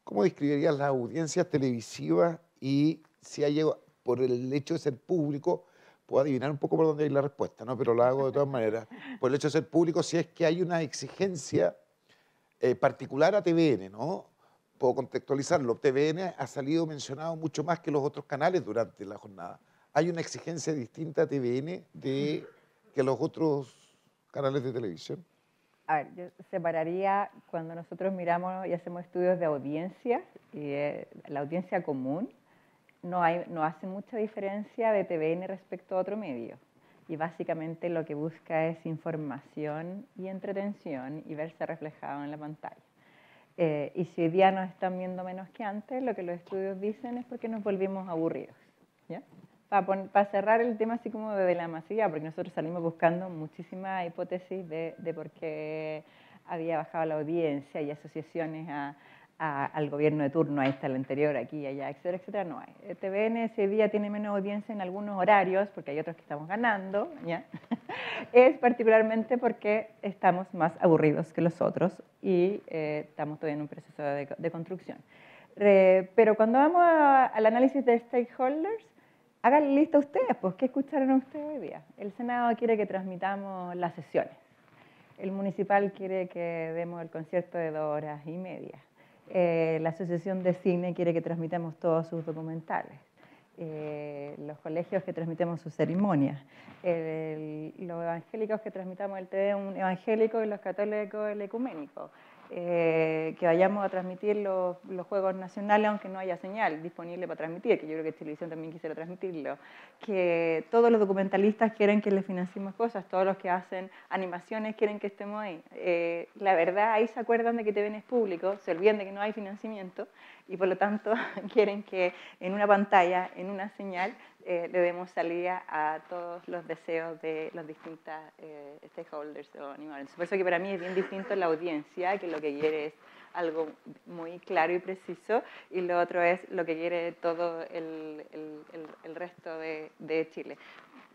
¿Cómo describirías las audiencias televisivas y si hay, por el hecho de ser público, puedo adivinar un poco por dónde hay la respuesta, ¿no? pero lo hago de todas maneras, por el hecho de ser público, si es que hay una exigencia eh, particular a TVN, ¿no? Puedo contextualizarlo. TVN ha salido mencionado mucho más que los otros canales durante la jornada. ¿Hay una exigencia distinta a TVN de, que los otros canales de televisión? A ver, yo separaría cuando nosotros miramos y hacemos estudios de audiencia, y eh, la audiencia común no, hay, no hace mucha diferencia de TVN respecto a otro medio. Y básicamente lo que busca es información y entretención y verse reflejado en la pantalla. Eh, y si hoy día nos están viendo menos que antes, lo que los estudios dicen es porque nos volvimos aburridos. ¿ya? para, cerrar el tema así como de la masividad, porque nosotros salimos buscando muchísimas hipótesis de, de por qué había bajado la audiencia y asociaciones al gobierno de turno, ahí está el anterior, aquí, allá, etcétera, etcétera, no hay. El TVN ese día tiene menos audiencia en algunos horarios, porque hay otros que estamos ganando, ¿ya? es particularmente porque estamos más aburridos que los otros y eh, estamos todavía en un proceso de, construcción. pero cuando vamos al análisis de stakeholders, hagan lista ustedes, pues, ¿qué escucharon ustedes hoy día? El Senado quiere que transmitamos las sesiones. El municipal quiere que demos el concierto de dos horas y media. Eh, la Asociación de Cine quiere que transmitamos todos sus documentales. Eh, los colegios que transmitemos sus ceremonias, los evangélicos que transmitamos el TV, un evangélico y los católicos el ecuménico. Eh, que vayamos a transmitir los, juegos nacionales aunque no haya señal disponible para transmitir, que yo creo que televisión también quisiera transmitirlo, que todos los documentalistas quieren que les financiemos cosas, todos los que hacen animaciones quieren que estemos ahí. Eh, la verdad, ahí se acuerdan de que TVN es público, se olvidan de que no hay financiamiento y por lo tanto quieren que en una pantalla, en una señal, eh, le demos salida a todos los deseos de los distintos eh, stakeholders o animales. Por eso que para mí es bien distinto la audiencia, que lo que quiere es algo muy claro y preciso, y lo otro es lo que quiere todo el, el, el, resto de, de Chile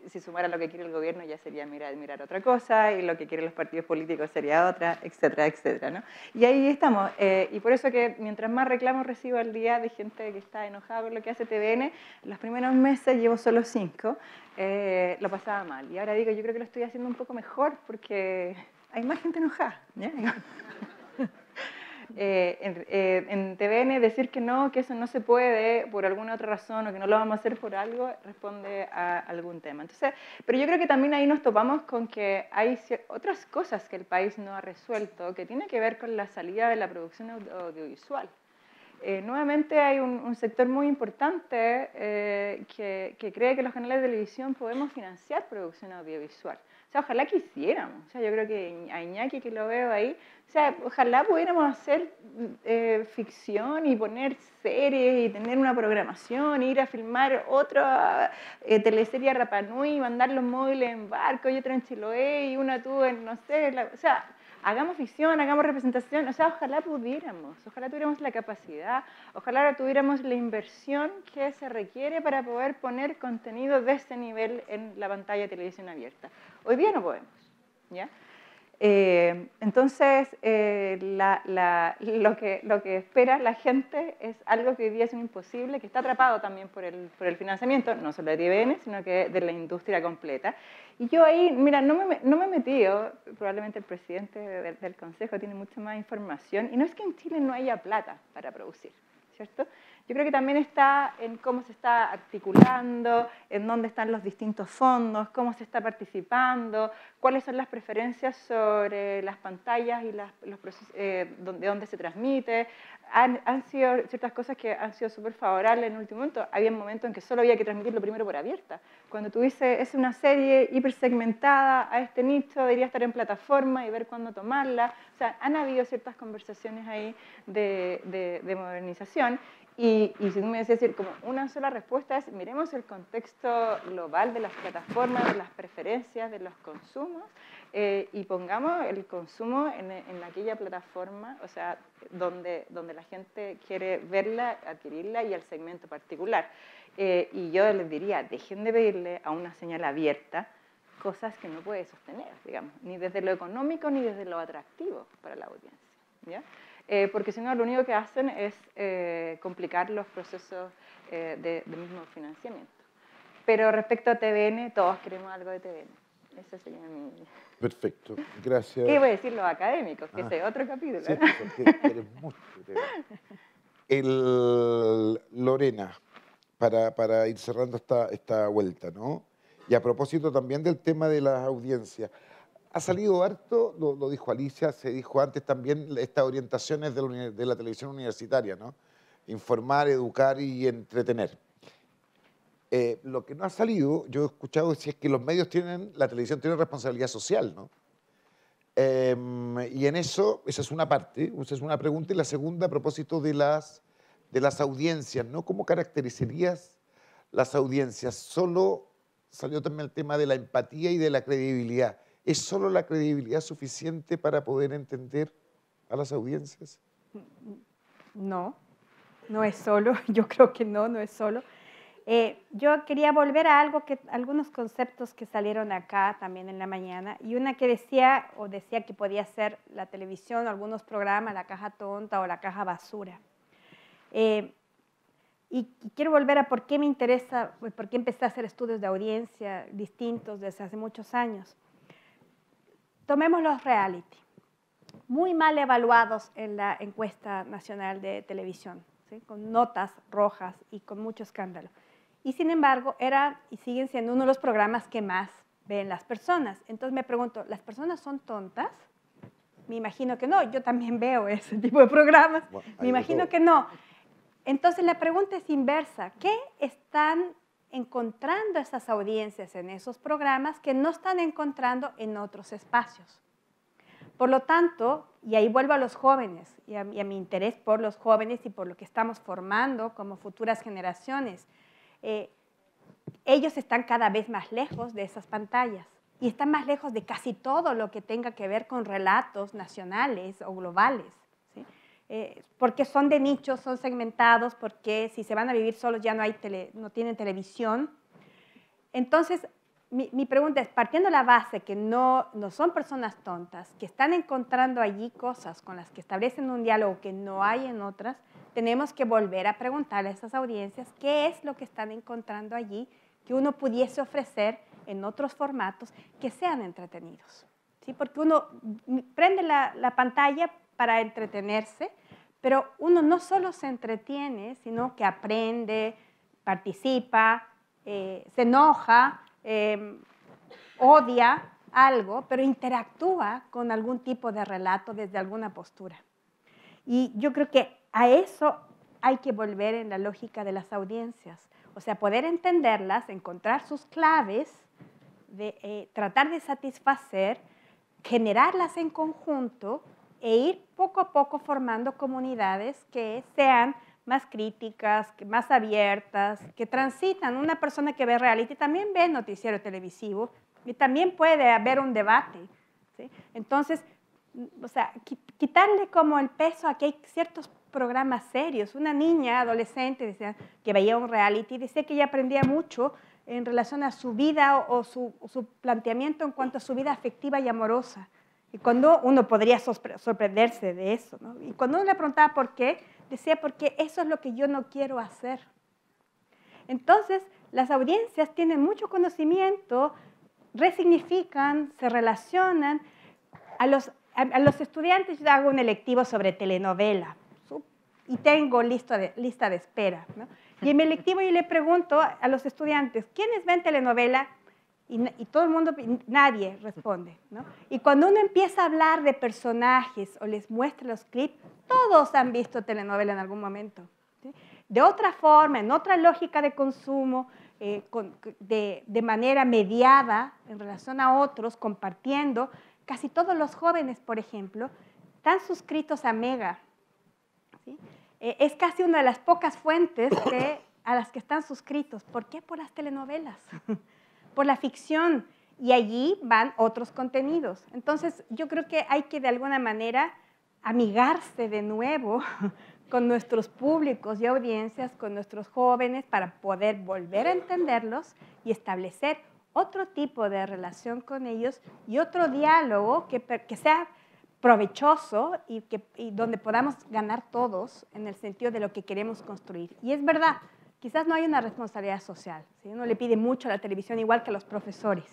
si sumara lo que quiere el gobierno ya sería mirar, mirar otra cosa y lo que quieren los partidos políticos sería otra, etcétera, etcétera. ¿no? Y ahí estamos. Eh, y por eso que mientras más reclamos recibo al día de gente que está enojada con lo que hace TVN, los primeros meses llevo solo cinco, eh, lo pasaba mal. Y ahora digo, yo creo que lo estoy haciendo un poco mejor porque hay más gente enojada. Eh, en, eh, en, TVN decir que no, que eso no se puede por alguna otra razón o que no lo vamos a hacer por algo, responde a algún tema. Entonces, pero yo creo que también ahí nos topamos con que hay otras cosas que el país no ha resuelto que tiene que ver con la salida de la producción audiovisual. Eh, nuevamente hay un, sector muy importante que, que cree que los canales de televisión podemos financiar producción audiovisual ojalá quisiéramos. O sea, yo creo que a Iñaki que lo veo ahí, o sea, ojalá pudiéramos hacer eh, ficción y poner series y tener una programación, ir a filmar otra eh, teleserie a Rapanui, mandar los móviles en barco y otra en Chiloé y una tú en, no sé, o sea, hagamos ficción, hagamos representación, o sea, ojalá pudiéramos, ojalá tuviéramos la capacidad, ojalá tuviéramos la inversión que se requiere para poder poner contenido de este nivel en la pantalla de televisión abierta. Hoy día no podemos, ¿ya? Eh, entonces, eh, lo, que, lo que espera la gente es algo que hoy día es imposible, que está atrapado también por el, por el financiamiento, no solo de TVN, sino que de la industria completa. Y yo ahí, mira, no me, no me he metido, probablemente el presidente del Consejo tiene mucha más información, y no es que en Chile no haya plata para producir, ¿cierto? Yo creo que también está en cómo se está articulando, en dónde están los distintos fondos, cómo se está participando, cuáles son las preferencias sobre las pantallas y las, los eh, de dónde se transmite. Han, han, sido ciertas cosas que han sido súper favorables en el último momento. Había momentos en que solo había que transmitirlo primero por abierta. Cuando tuviese es una serie hipersegmentada a este nicho, debería estar en plataforma y ver cuándo tomarla. O sea, han habido ciertas conversaciones ahí de, de, de modernización. Y, si tú me decías decir como una sola respuesta es, miremos el contexto global de las plataformas, de las preferencias, de los consumos, eh, y pongamos el consumo en, aquella plataforma, o sea, donde, donde la gente quiere verla, adquirirla y el segmento particular. Eh, y yo les diría, dejen de pedirle a una señal abierta cosas que no puede sostener, digamos, ni desde lo económico ni desde lo atractivo para la audiencia. ¿ya? Eh, porque si no lo único que hacen es eh, complicar los procesos eh, de, mismo financiamiento. Pero respecto a TVN, todos queremos algo de TVN. Ese sería mi... Perfecto, gracias. ¿Qué voy a decir los académicos? Que ah. otro capítulo. Sí, porque mucho. El, Lorena, para, para ir cerrando esta, esta vuelta, ¿no? Y a propósito también del tema de las audiencias, ha salido harto, lo, dijo Alicia, se dijo antes también, estas orientaciones de la, televisión universitaria, ¿no? Informar, educar y entretener. Eh, lo que no ha salido, yo he escuchado, es que los medios tienen, la televisión tiene responsabilidad social, ¿no? Em, y en eso, esa es una parte, esa es una pregunta. Y la segunda, a propósito de las, de las audiencias, ¿no? ¿Cómo caracterizarías las audiencias? Solo salió también el tema de la empatía y de la credibilidad. ¿Es solo la credibilidad suficiente para poder entender a las audiencias? No, no es solo, yo creo que no, no es solo. Eh, yo quería volver a algo que, algunos conceptos que salieron acá también en la mañana, y una que decía, o decía que podía ser la televisión, algunos programas, la caja tonta o la caja basura. Eh, y, quiero volver a por qué me interesa, por qué empecé a hacer estudios de audiencia distintos desde hace muchos años. Tomemos los reality, muy mal evaluados en la encuesta nacional de televisión, con notas rojas y con mucho escándalo. y sin embargo eran y siguen siendo uno de los programas que más ven las personas. Entonces me pregunto, ¿las personas son tontas? Me imagino que no, yo también veo ese tipo de programas, me imagino que no. Entonces la pregunta es inversa, ¿qué están encontrando esas audiencias en esos programas que no están encontrando en otros espacios? Por lo tanto, y ahí vuelvo a los jóvenes y a, mi interés por los jóvenes y por lo que estamos formando como futuras generaciones, eh, ellos están cada vez más lejos de esas pantallas y están más lejos de casi todo lo que tenga que ver con relatos nacionales o globales. Eh, porque son de nichos, son segmentados, porque si se van a vivir solos ya no, hay no tienen televisión. Entonces, mi, pregunta es, partiendo de la base que no, no son personas tontas, que están encontrando allí cosas con las que establecen un diálogo que no hay en otras, tenemos que volver a preguntarle a esas audiencias qué es lo que están encontrando allí que uno pudiese ofrecer en otros formatos que sean entretenidos. ¿sí? Porque uno prende la, la pantalla para entretenerse, pero uno no solo se entretiene, sino que aprende, participa, eh, se enoja, em, odia algo, pero interactúa con algún tipo de relato desde alguna postura. Y yo creo que a eso hay que volver en la lógica de las audiencias. O sea, poder entenderlas, encontrar sus claves, eh, tratar de satisfacer, generarlas en conjunto e ir poco a poco formando comunidades que sean más críticas, más abiertas, que transitan. Una persona que ve reality también ve noticiero televisivo y también puede haber un debate. Entonces, o sea, quitarle como el peso a que hay ciertos programas serios. Una niña adolescente decía, que veía un reality, decía que ella aprendía mucho en relación a su vida o, su, planteamiento en cuanto a su vida afectiva y amorosa. Y cuando uno podría sorprenderse de eso, Y cuando uno le preguntaba por qué, decía, porque eso es lo que yo no quiero hacer. Entonces, las audiencias tienen mucho conocimiento, resignifican, se relacionan. A los, a los estudiantes yo hago un electivo sobre telenovela, y tengo lista de, lista de espera. Y en mi electivo yo le pregunto a los estudiantes, ¿quiénes ven telenovela? Y, todo el mundo, nadie responde. Y cuando uno empieza a hablar de personajes o les muestra los clips, todos han visto telenovela en algún momento. De otra forma, en otra lógica de consumo, eh, de, de, manera mediada en relación a otros, compartiendo. Casi todos los jóvenes, por ejemplo, están suscritos a Mega, eh, es casi una de las pocas fuentes a las que están suscritos. ¿Por qué? Por las telenovelas, por la ficción. Y allí van otros contenidos. Entonces, yo creo que hay que de alguna manera amigarse de nuevo con nuestros públicos y audiencias, con nuestros jóvenes, para poder volver a entenderlos y establecer otro tipo de relación con ellos y otro diálogo que, sea provechoso y, que, donde podamos ganar todos en el sentido de lo que queremos construir. Y es verdad, quizás no hay una responsabilidad social, ¿sí? uno le pide mucho a la televisión igual que a los profesores,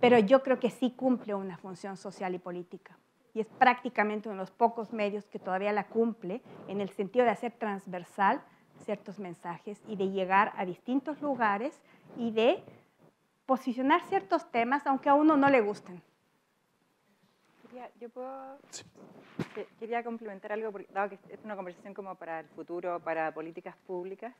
pero yo creo que sí cumple una función social y política. Y es prácticamente uno de los pocos medios que todavía la cumple en el sentido de hacer transversal ciertos mensajes y de llegar a distintos lugares y de posicionar ciertos temas aunque a uno no le gusten yo puedo... Quería complementar algo, porque, dado que es una conversación como para el futuro, para políticas públicas.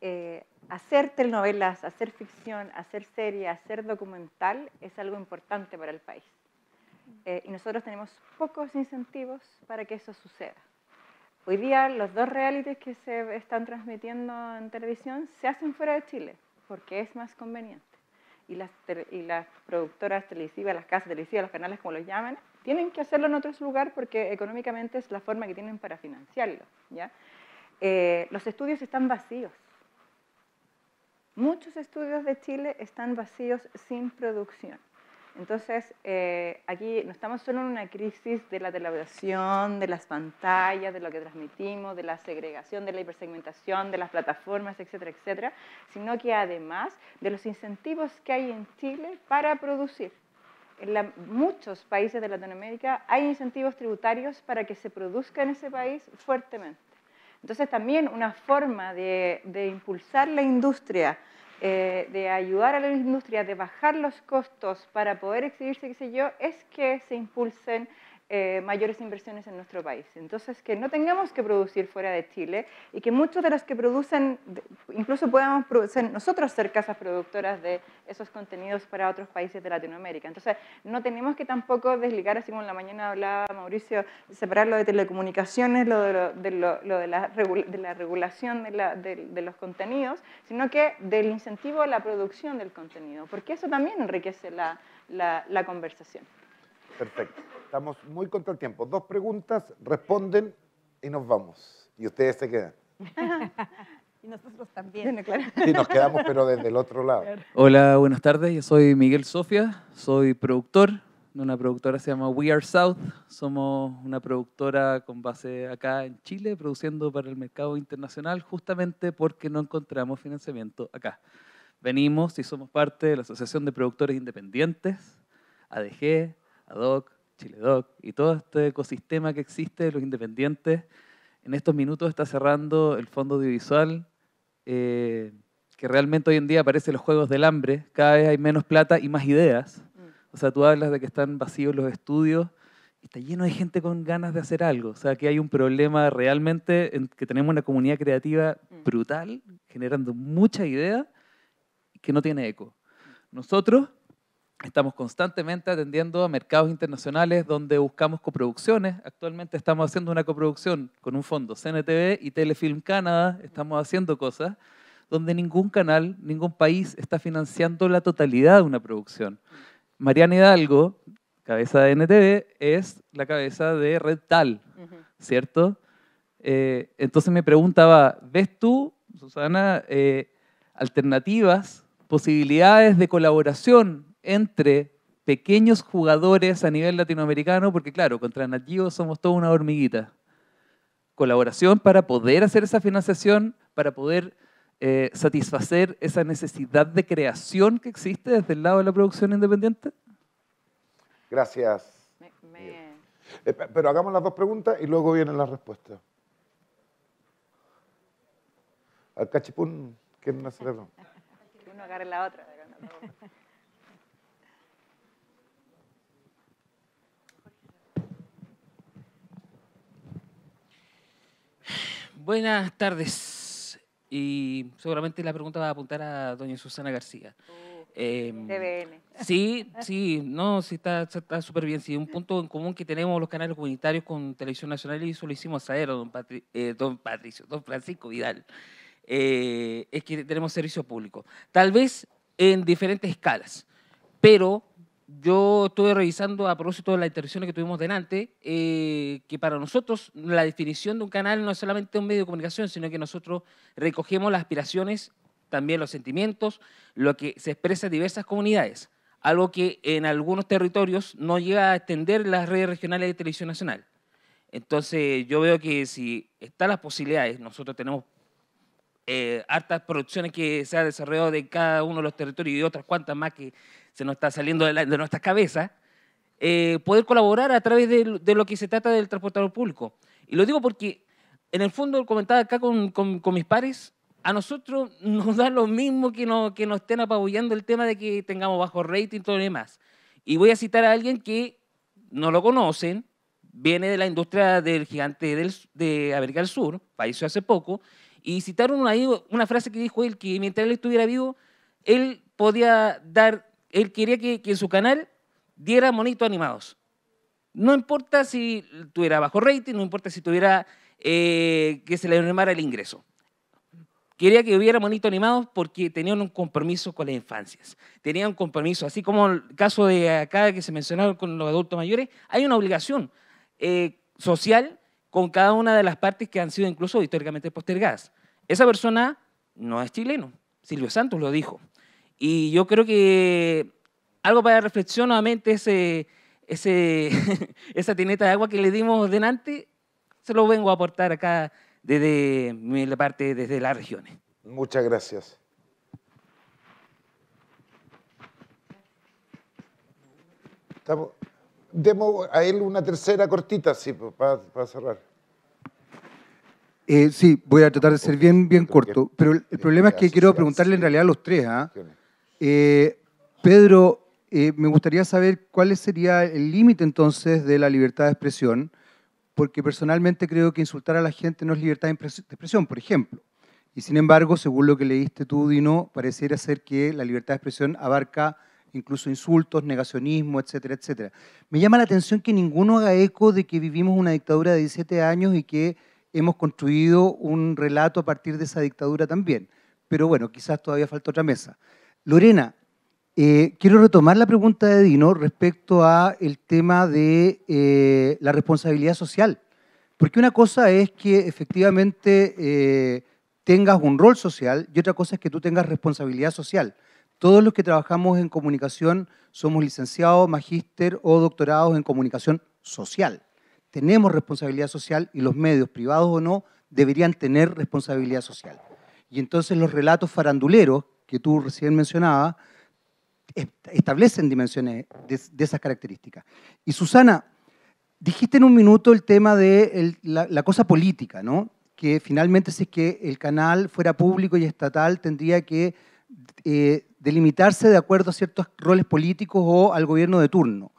Eh, hacer telenovelas, hacer ficción, hacer serie, hacer documental es algo importante para el país. Eh, y nosotros tenemos pocos incentivos para que eso suceda. Hoy día los dos realities que se están transmitiendo en televisión se hacen fuera de Chile, porque es más conveniente. Y las, y las productoras televisivas, las casas televisivas, los canales como los llaman, tienen que hacerlo en otro lugar porque económicamente es la forma que tienen para financiarlo. Eh, los estudios están vacíos. Muchos estudios de Chile están vacíos sin producción. Entonces, eh, aquí no estamos solo en una crisis de la televisión, de las pantallas, de lo que transmitimos, de la segregación, de la hipersegmentación, de las plataformas, etcétera, etcétera, sino que además de los incentivos que hay en Chile para producir en muchos países de Latinoamérica hay incentivos tributarios para que se produzca en ese país fuertemente. Entonces también una forma de, impulsar la industria, eh, de ayudar a la industria, de bajar los costos para poder exhibirse, qué sé yo, es que se impulsen eh, mayores inversiones en nuestro país. Entonces, que no tengamos que producir fuera de Chile y que muchos de los que producen, incluso podamos producir, nosotros ser casas productoras de esos contenidos para otros países de Latinoamérica. Entonces, no tenemos que tampoco desligar, así como en la mañana hablaba Mauricio, separar lo de telecomunicaciones, lo de, lo, de, la, de la, regulación de, los contenidos, sino que del incentivo a la producción del contenido, porque eso también enriquece la, la conversación. Perfecto. Estamos muy contra el tiempo. Dos preguntas, responden y nos vamos. Y ustedes se quedan. y nosotros también. Sí, nos quedamos, pero desde el otro lado. Hola, buenas tardes. Yo soy Miguel Sofia, soy productor de una productora que se llama We Are South. Somos una productora con base acá en Chile, produciendo para el mercado internacional, justamente porque no encontramos financiamiento acá. Venimos y somos parte de la Asociación de Productores Independientes, ADG, ADOC, ChileDoc y todo este ecosistema que existe de los independientes. En estos minutos está cerrando el fondo audiovisual, eh, que realmente hoy en día aparece los juegos del hambre. Cada vez hay menos plata y más ideas. O sea, tú hablas de que están vacíos los estudios y está lleno de gente con ganas de hacer algo. O sea, que hay un problema realmente en que tenemos una comunidad creativa brutal, generando mucha idea que no tiene eco. Nosotros Estamos constantemente atendiendo a mercados internacionales donde buscamos coproducciones. Actualmente estamos haciendo una coproducción con un fondo CNTV y Telefilm Canadá. Estamos haciendo cosas donde ningún canal, ningún país está financiando la totalidad de una producción. Mariana Hidalgo, cabeza de NTV, es la cabeza de Red Tal, ¿cierto? Eh, entonces me preguntaba, ¿ves tú, Susana, eh, alternativas, posibilidades de colaboración entre pequeños jugadores a nivel latinoamericano, porque claro, contra Nagio somos toda una hormiguita. Colaboración para poder hacer esa financiación, para poder eh, satisfacer esa necesidad de creación que existe desde el lado de la producción independiente. Gracias. Eh, pero hagamos las dos preguntas y luego vienen las respuestas. Al cachipún, ¿quién hacer Uno agarre la otra. Buenas tardes. Y seguramente la pregunta va a apuntar a doña Susana García. Uh, em, TVN. Sí, sí, no, sí está súper bien. Sí, un punto en común que tenemos los canales comunitarios con Televisión Nacional y eso lo hicimos saber don, eh, don Patricio, don Francisco Vidal, eh, es que tenemos servicio público. Tal vez en diferentes escalas, pero yo estuve revisando a propósito de las intervenciones que tuvimos delante, eh, que para nosotros la definición de un canal no es solamente un medio de comunicación, sino que nosotros recogemos las aspiraciones, también los sentimientos, lo que se expresa en diversas comunidades, algo que en algunos territorios no llega a extender las redes regionales de televisión nacional. Entonces yo veo que si están las posibilidades, nosotros tenemos eh, hartas producciones que se han desarrollado de cada uno de los territorios y otras cuantas más que se nos está saliendo de, nuestras cabezas, eh, poder colaborar a través de, lo que se trata del transportador público. Y lo digo porque, en el fondo, comentaba acá con, mis pares, a nosotros nos da lo mismo que, nos estén apabullando el tema de que tengamos bajo rating y todo lo demás. Y voy a citar a alguien que no lo conocen, viene de la industria del gigante de América del Sur, falleció hace poco, y citaron ahí una frase que dijo él, que mientras él estuviera vivo, él podía dar él quería que, en su canal diera monitos animados. No importa si tuviera bajo rating, no importa si tuviera eh, que se le animara el ingreso. Quería que hubiera monitos animados porque tenían un compromiso con las infancias. Tenían un compromiso, así como el caso de acá que se mencionaba con los adultos mayores, hay una obligación eh, social con cada una de las partes que han sido incluso históricamente postergadas. Esa persona no es chileno, Silvio Santos lo dijo. Y yo creo que algo para reflexión nuevamente ese, ese, esa tineta de agua que le dimos delante, se lo vengo a aportar acá desde la parte, desde las regiones. Muchas gracias. demos a él una tercera cortita, sí, pues, para, para cerrar. Eh, sí, voy a tratar de ser bien, bien corto, pero el, problema es que quiero preguntarle en realidad a los tres. ¿ah? Eh, Pedro, eh, me gustaría saber cuál sería el límite entonces de la libertad de expresión, porque personalmente creo que insultar a la gente no es libertad de expresión, por ejemplo. Y sin embargo, según lo que leíste tú, Dino, pareciera ser que la libertad de expresión abarca incluso insultos, negacionismo, etcétera, etcétera. Me llama la atención que ninguno haga eco de que vivimos una dictadura de 17 años y que hemos construido un relato a partir de esa dictadura también. Pero bueno, quizás todavía falta otra mesa. Lorena, eh, quiero retomar la pregunta de Dino respecto a el tema de eh, la responsabilidad social. Porque una cosa es que efectivamente eh, tengas un rol social y otra cosa es que tú tengas responsabilidad social. Todos los que trabajamos en comunicación somos licenciados, magíster o doctorados en comunicación social. Tenemos responsabilidad social y los medios, privados o no, deberían tener responsabilidad social. Y entonces los relatos faranduleros que tú recién mencionabas establecen dimensiones de, esas características. Y Susana, dijiste en un minuto el tema de la, cosa política, ¿no? que finalmente si es que el canal fuera público y estatal tendría que eh, delimitarse de acuerdo a ciertos roles políticos o al gobierno de turno.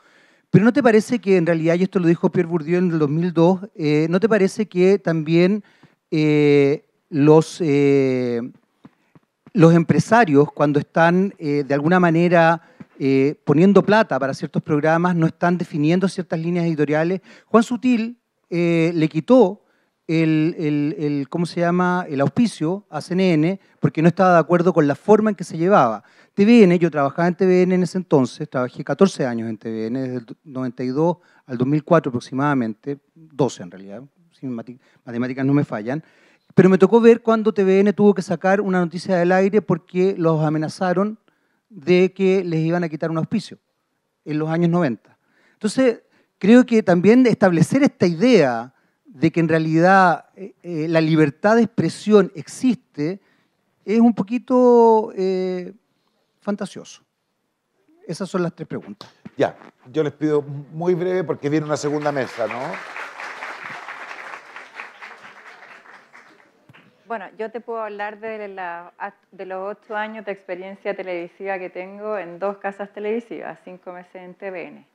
Pero ¿no te parece que en realidad, y esto lo dijo Pierre Bourdieu en el 2002, eh, ¿no te parece que también eh, los, los empresarios, cuando están de alguna manera poniendo plata para ciertos programas, no están definiendo ciertas líneas editoriales? Juan Sutil le quitó el, ¿cómo se llama? el auspicio a CNN porque no estaba de acuerdo con la forma en que se llevaba. TVN, yo trabajaba en TVN en ese entonces, trabajé 14 años en TVN, desde el 92 al 2004 aproximadamente, 12 en realidad, si matemáticas no me fallan, pero me tocó ver cuando TVN tuvo que sacar una noticia del aire porque los amenazaron de que les iban a quitar un auspicio en los años 90. Entonces, creo que también establecer esta idea de que en realidad eh, eh, la libertad de expresión existe es un poquito eh, fantasioso. Esas son las tres preguntas. Ya, yo les pido muy breve porque viene una segunda mesa, ¿no? Bueno, yo te puedo hablar de, de los ocho años de experiencia televisiva que tengo en dos casas televisivas, cinco meses en TVN.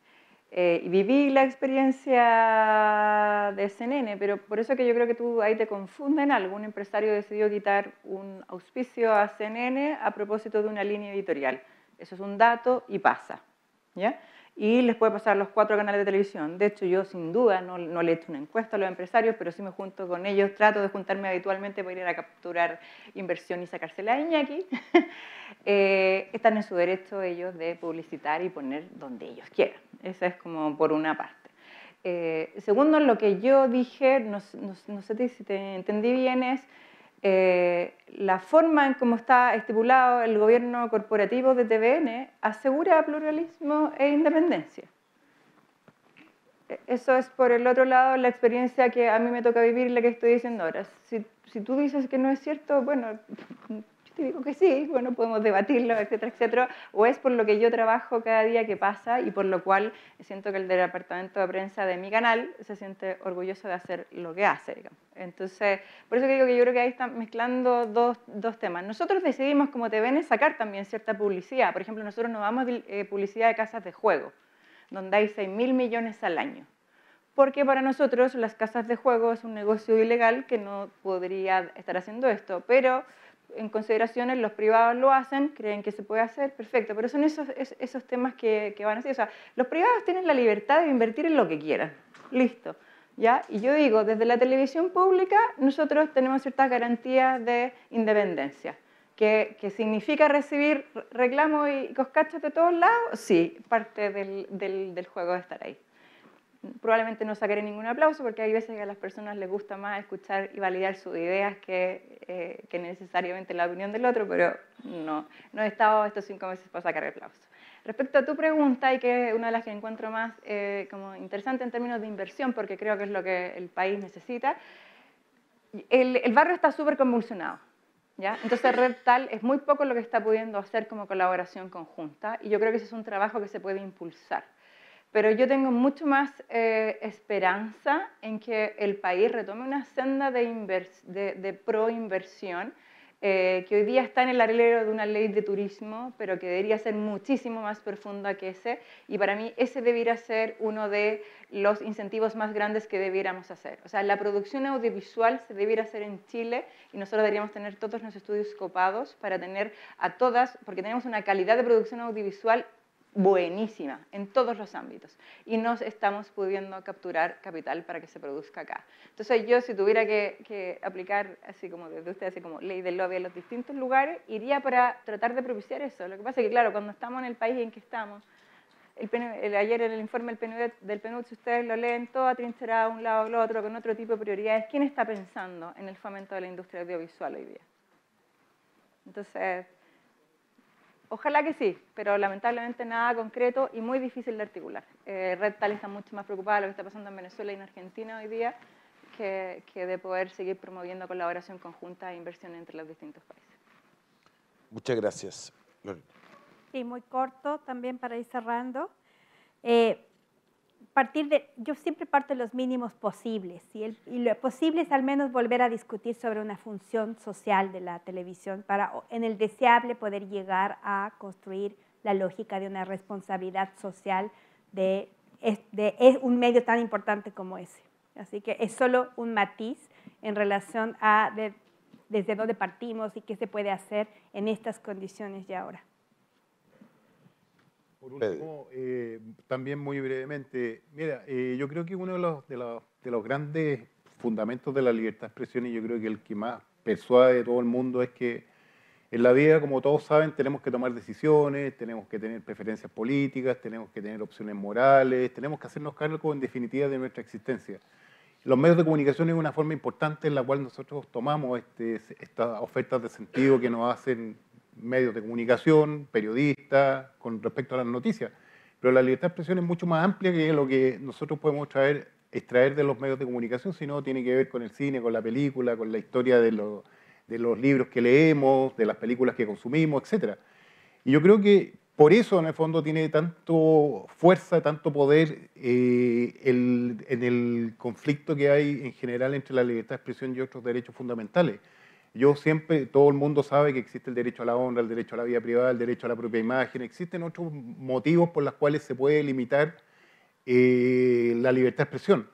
Eh, viví la experiencia de CNN, pero por eso que yo creo que tú ahí te confunden. Algún empresario decidió quitar un auspicio a CNN a propósito de una línea editorial. Eso es un dato y pasa. ¿ya? Y les puede pasar los cuatro canales de televisión. De hecho, yo sin duda no, no, le he hecho una encuesta a los empresarios, pero sí me junto con ellos, trato de juntarme habitualmente para ir a capturar inversión y sacársela a Iñaki. eh, están en su derecho ellos de publicitar y poner donde ellos quieran. Esa es como por una parte. Eh, segundo, lo que yo dije, no, no sé si te entendí bien, es eh, la forma en cómo está estipulado el gobierno corporativo de TVN asegura pluralismo e independencia. E, eso es, por el otro lado, la experiencia que a mí me toca vivir la que estoy diciendo ahora. Si tú dices que no es cierto, bueno, digo que sí, bueno, podemos debatirlo, etcétera, etcétera, o es por lo que yo trabajo cada día que pasa y por lo cual siento que el departamento de prensa de mi canal se siente orgulloso de hacer lo que hace, digamos. Entonces, por eso digo que yo creo que ahí están mezclando dos, dos temas. Nosotros decidimos como TVN sacar también cierta publicidad. Por ejemplo, nosotros nos vamos eh, publicidad de casas de juego, donde hay 6 mil millones al año porque para nosotros las casas de juego es un negocio ilegal que no podría estar haciendo esto, pero en consideraciones, los privados lo hacen, creen que se puede hacer, perfecto, pero son esos, esos temas que, que van a ser. O sea, los privados tienen la libertad de invertir en lo que quieran, listo. ¿Ya? Y yo digo, desde la televisión pública nosotros tenemos ciertas garantías de independencia. ¿Que, que significa recibir reclamos y coscachos de todos lados? Sí, parte del, del juego de estar ahí probablemente no sacaré ningún aplauso porque hay veces que a las personas les gusta más escuchar y validar sus ideas que, eh, que necesariamente la opinión del otro, pero no, no he estado estos cinco meses para sacar aplauso. Respecto a tu pregunta, y que es una de las que encuentro más eh, como interesante en términos de inversión, porque creo que es lo que el país necesita, el, el barrio está súper convulsionado. ¿Ya? Entonces Red Tal es muy poco lo que está pudiendo hacer como colaboración conjunta y yo creo que ese es un trabajo que se puede impulsar. Pero yo tengo mucho más eh, esperanza en que el país retome una senda de, de, de pro-inversión eh, que hoy día está en el arreglo de una ley de turismo, pero que debería ser muchísimo más profunda que ese. Y para mí ese debería ser uno de los incentivos más grandes que debiéramos hacer. O sea, la producción audiovisual se debiera hacer en Chile y nosotros deberíamos tener todos los estudios copados para tener a todas, porque tenemos una calidad de producción audiovisual buenísima en todos los ámbitos y no estamos pudiendo capturar capital para que se produzca acá. Entonces yo si tuviera que, aplicar, así como desde usted, así como ley del lobby en los distintos lugares, iría para tratar de propiciar eso. Lo que pasa es que, claro, cuando estamos en el país en que estamos, ayer en el informe del PNUD, si ustedes lo leen, todo atrincherado a un lado o al otro, con otro tipo de prioridades, ¿quién está pensando en el fomento de la industria audiovisual hoy día? Entonces, Ojalá que sí, pero lamentablemente nada concreto y muy difícil de articular. Eh, Red Tal está mucho más preocupada de lo que está pasando en Venezuela y en Argentina hoy día que, de poder seguir promoviendo colaboración conjunta e inversión entre los distintos países. Muchas gracias. Sí, muy corto también para ir cerrando. Eh, partir de, yo siempre parto de los mínimos posibles y, lo posible es al menos volver a discutir sobre una función social de la televisión para en el deseable poder llegar a construir la lógica de una responsabilidad social de, de, un medio tan importante como ese. Así que es solo un matiz en relación a desde dónde partimos y qué se puede hacer en estas condiciones de ahora. Por último, eh, también muy brevemente, mira, eh, yo creo que uno de los, de, los, de los, grandes fundamentos de la libertad de expresión, y yo creo que el que más persuade de todo el mundo, es que en la vida, como todos saben, tenemos que tomar decisiones, tenemos que tener preferencias políticas, tenemos que tener opciones morales, tenemos que hacernos cargo, en definitiva, de nuestra existencia. Los medios de comunicación es una forma importante en la cual nosotros tomamos este, estas ofertas de sentido que nos hacen medios de comunicación, periodistas, con respecto a las noticias. Pero la libertad de expresión es mucho más amplia que lo que nosotros podemos traer, extraer de los medios de comunicación, sino tiene que ver con el cine, con la película, con la historia de, los libros que leemos, de las películas que consumimos, etc. Y yo creo que por eso, en el fondo, tiene tanto fuerza, tanto poder eh, en el conflicto que hay en general entre la libertad de expresión y otros derechos fundamentales. Yo siempre, todo el mundo sabe que existe el derecho a la honra, el derecho a la vida privada, el derecho a la propia imagen. Existen otros motivos por los cuales se puede limitar eh, la libertad de expresión.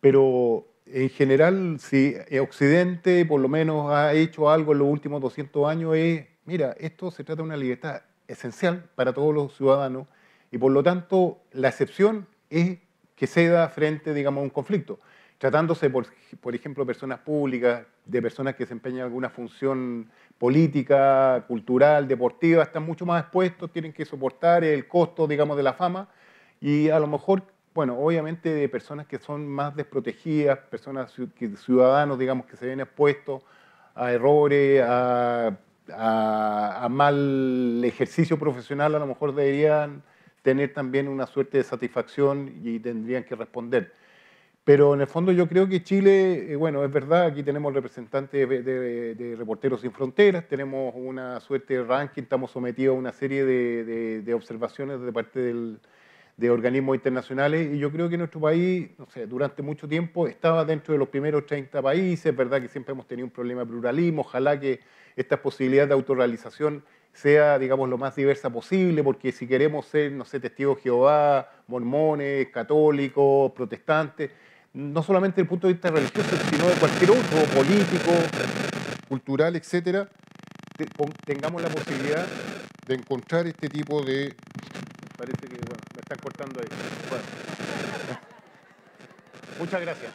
Pero en general, si Occidente por lo menos ha hecho algo en los últimos 200 años, es, mira, esto se trata de una libertad esencial para todos los ciudadanos y por lo tanto la excepción es que ceda frente, digamos, a un conflicto tratándose, por, por ejemplo, personas públicas, de personas que desempeñan alguna función política, cultural, deportiva, están mucho más expuestos, tienen que soportar el costo, digamos, de la fama y a lo mejor, bueno, obviamente de personas que son más desprotegidas, personas, ciudadanos, digamos, que se ven expuestos a errores, a, a mal ejercicio profesional, a lo mejor deberían tener también una suerte de satisfacción y tendrían que responder. Pero en el fondo yo creo que Chile, eh, bueno, es verdad, aquí tenemos representantes de, Reporteros Sin Fronteras, tenemos una suerte de ranking, estamos sometidos a una serie de, observaciones de parte de organismos internacionales y yo creo que nuestro país, durante mucho tiempo estaba dentro de los primeros 30 países, es verdad que siempre hemos tenido un problema de pluralismo, ojalá que esta posibilidad de autorrealización sea, digamos, lo más diversa posible, porque si queremos ser, no sé, testigos de Jehová, mormones, católicos, protestantes, no solamente desde el punto de vista religioso, sino de cualquier otro, político, cultural, etcétera, tengamos la posibilidad de encontrar este tipo de... Parece que, bueno, me están cortando ahí. Muchas gracias.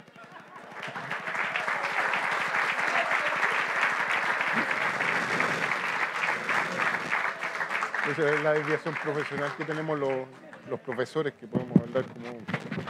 Esa es la desviación profesional que tenemos los, los profesores, que podemos hablar como...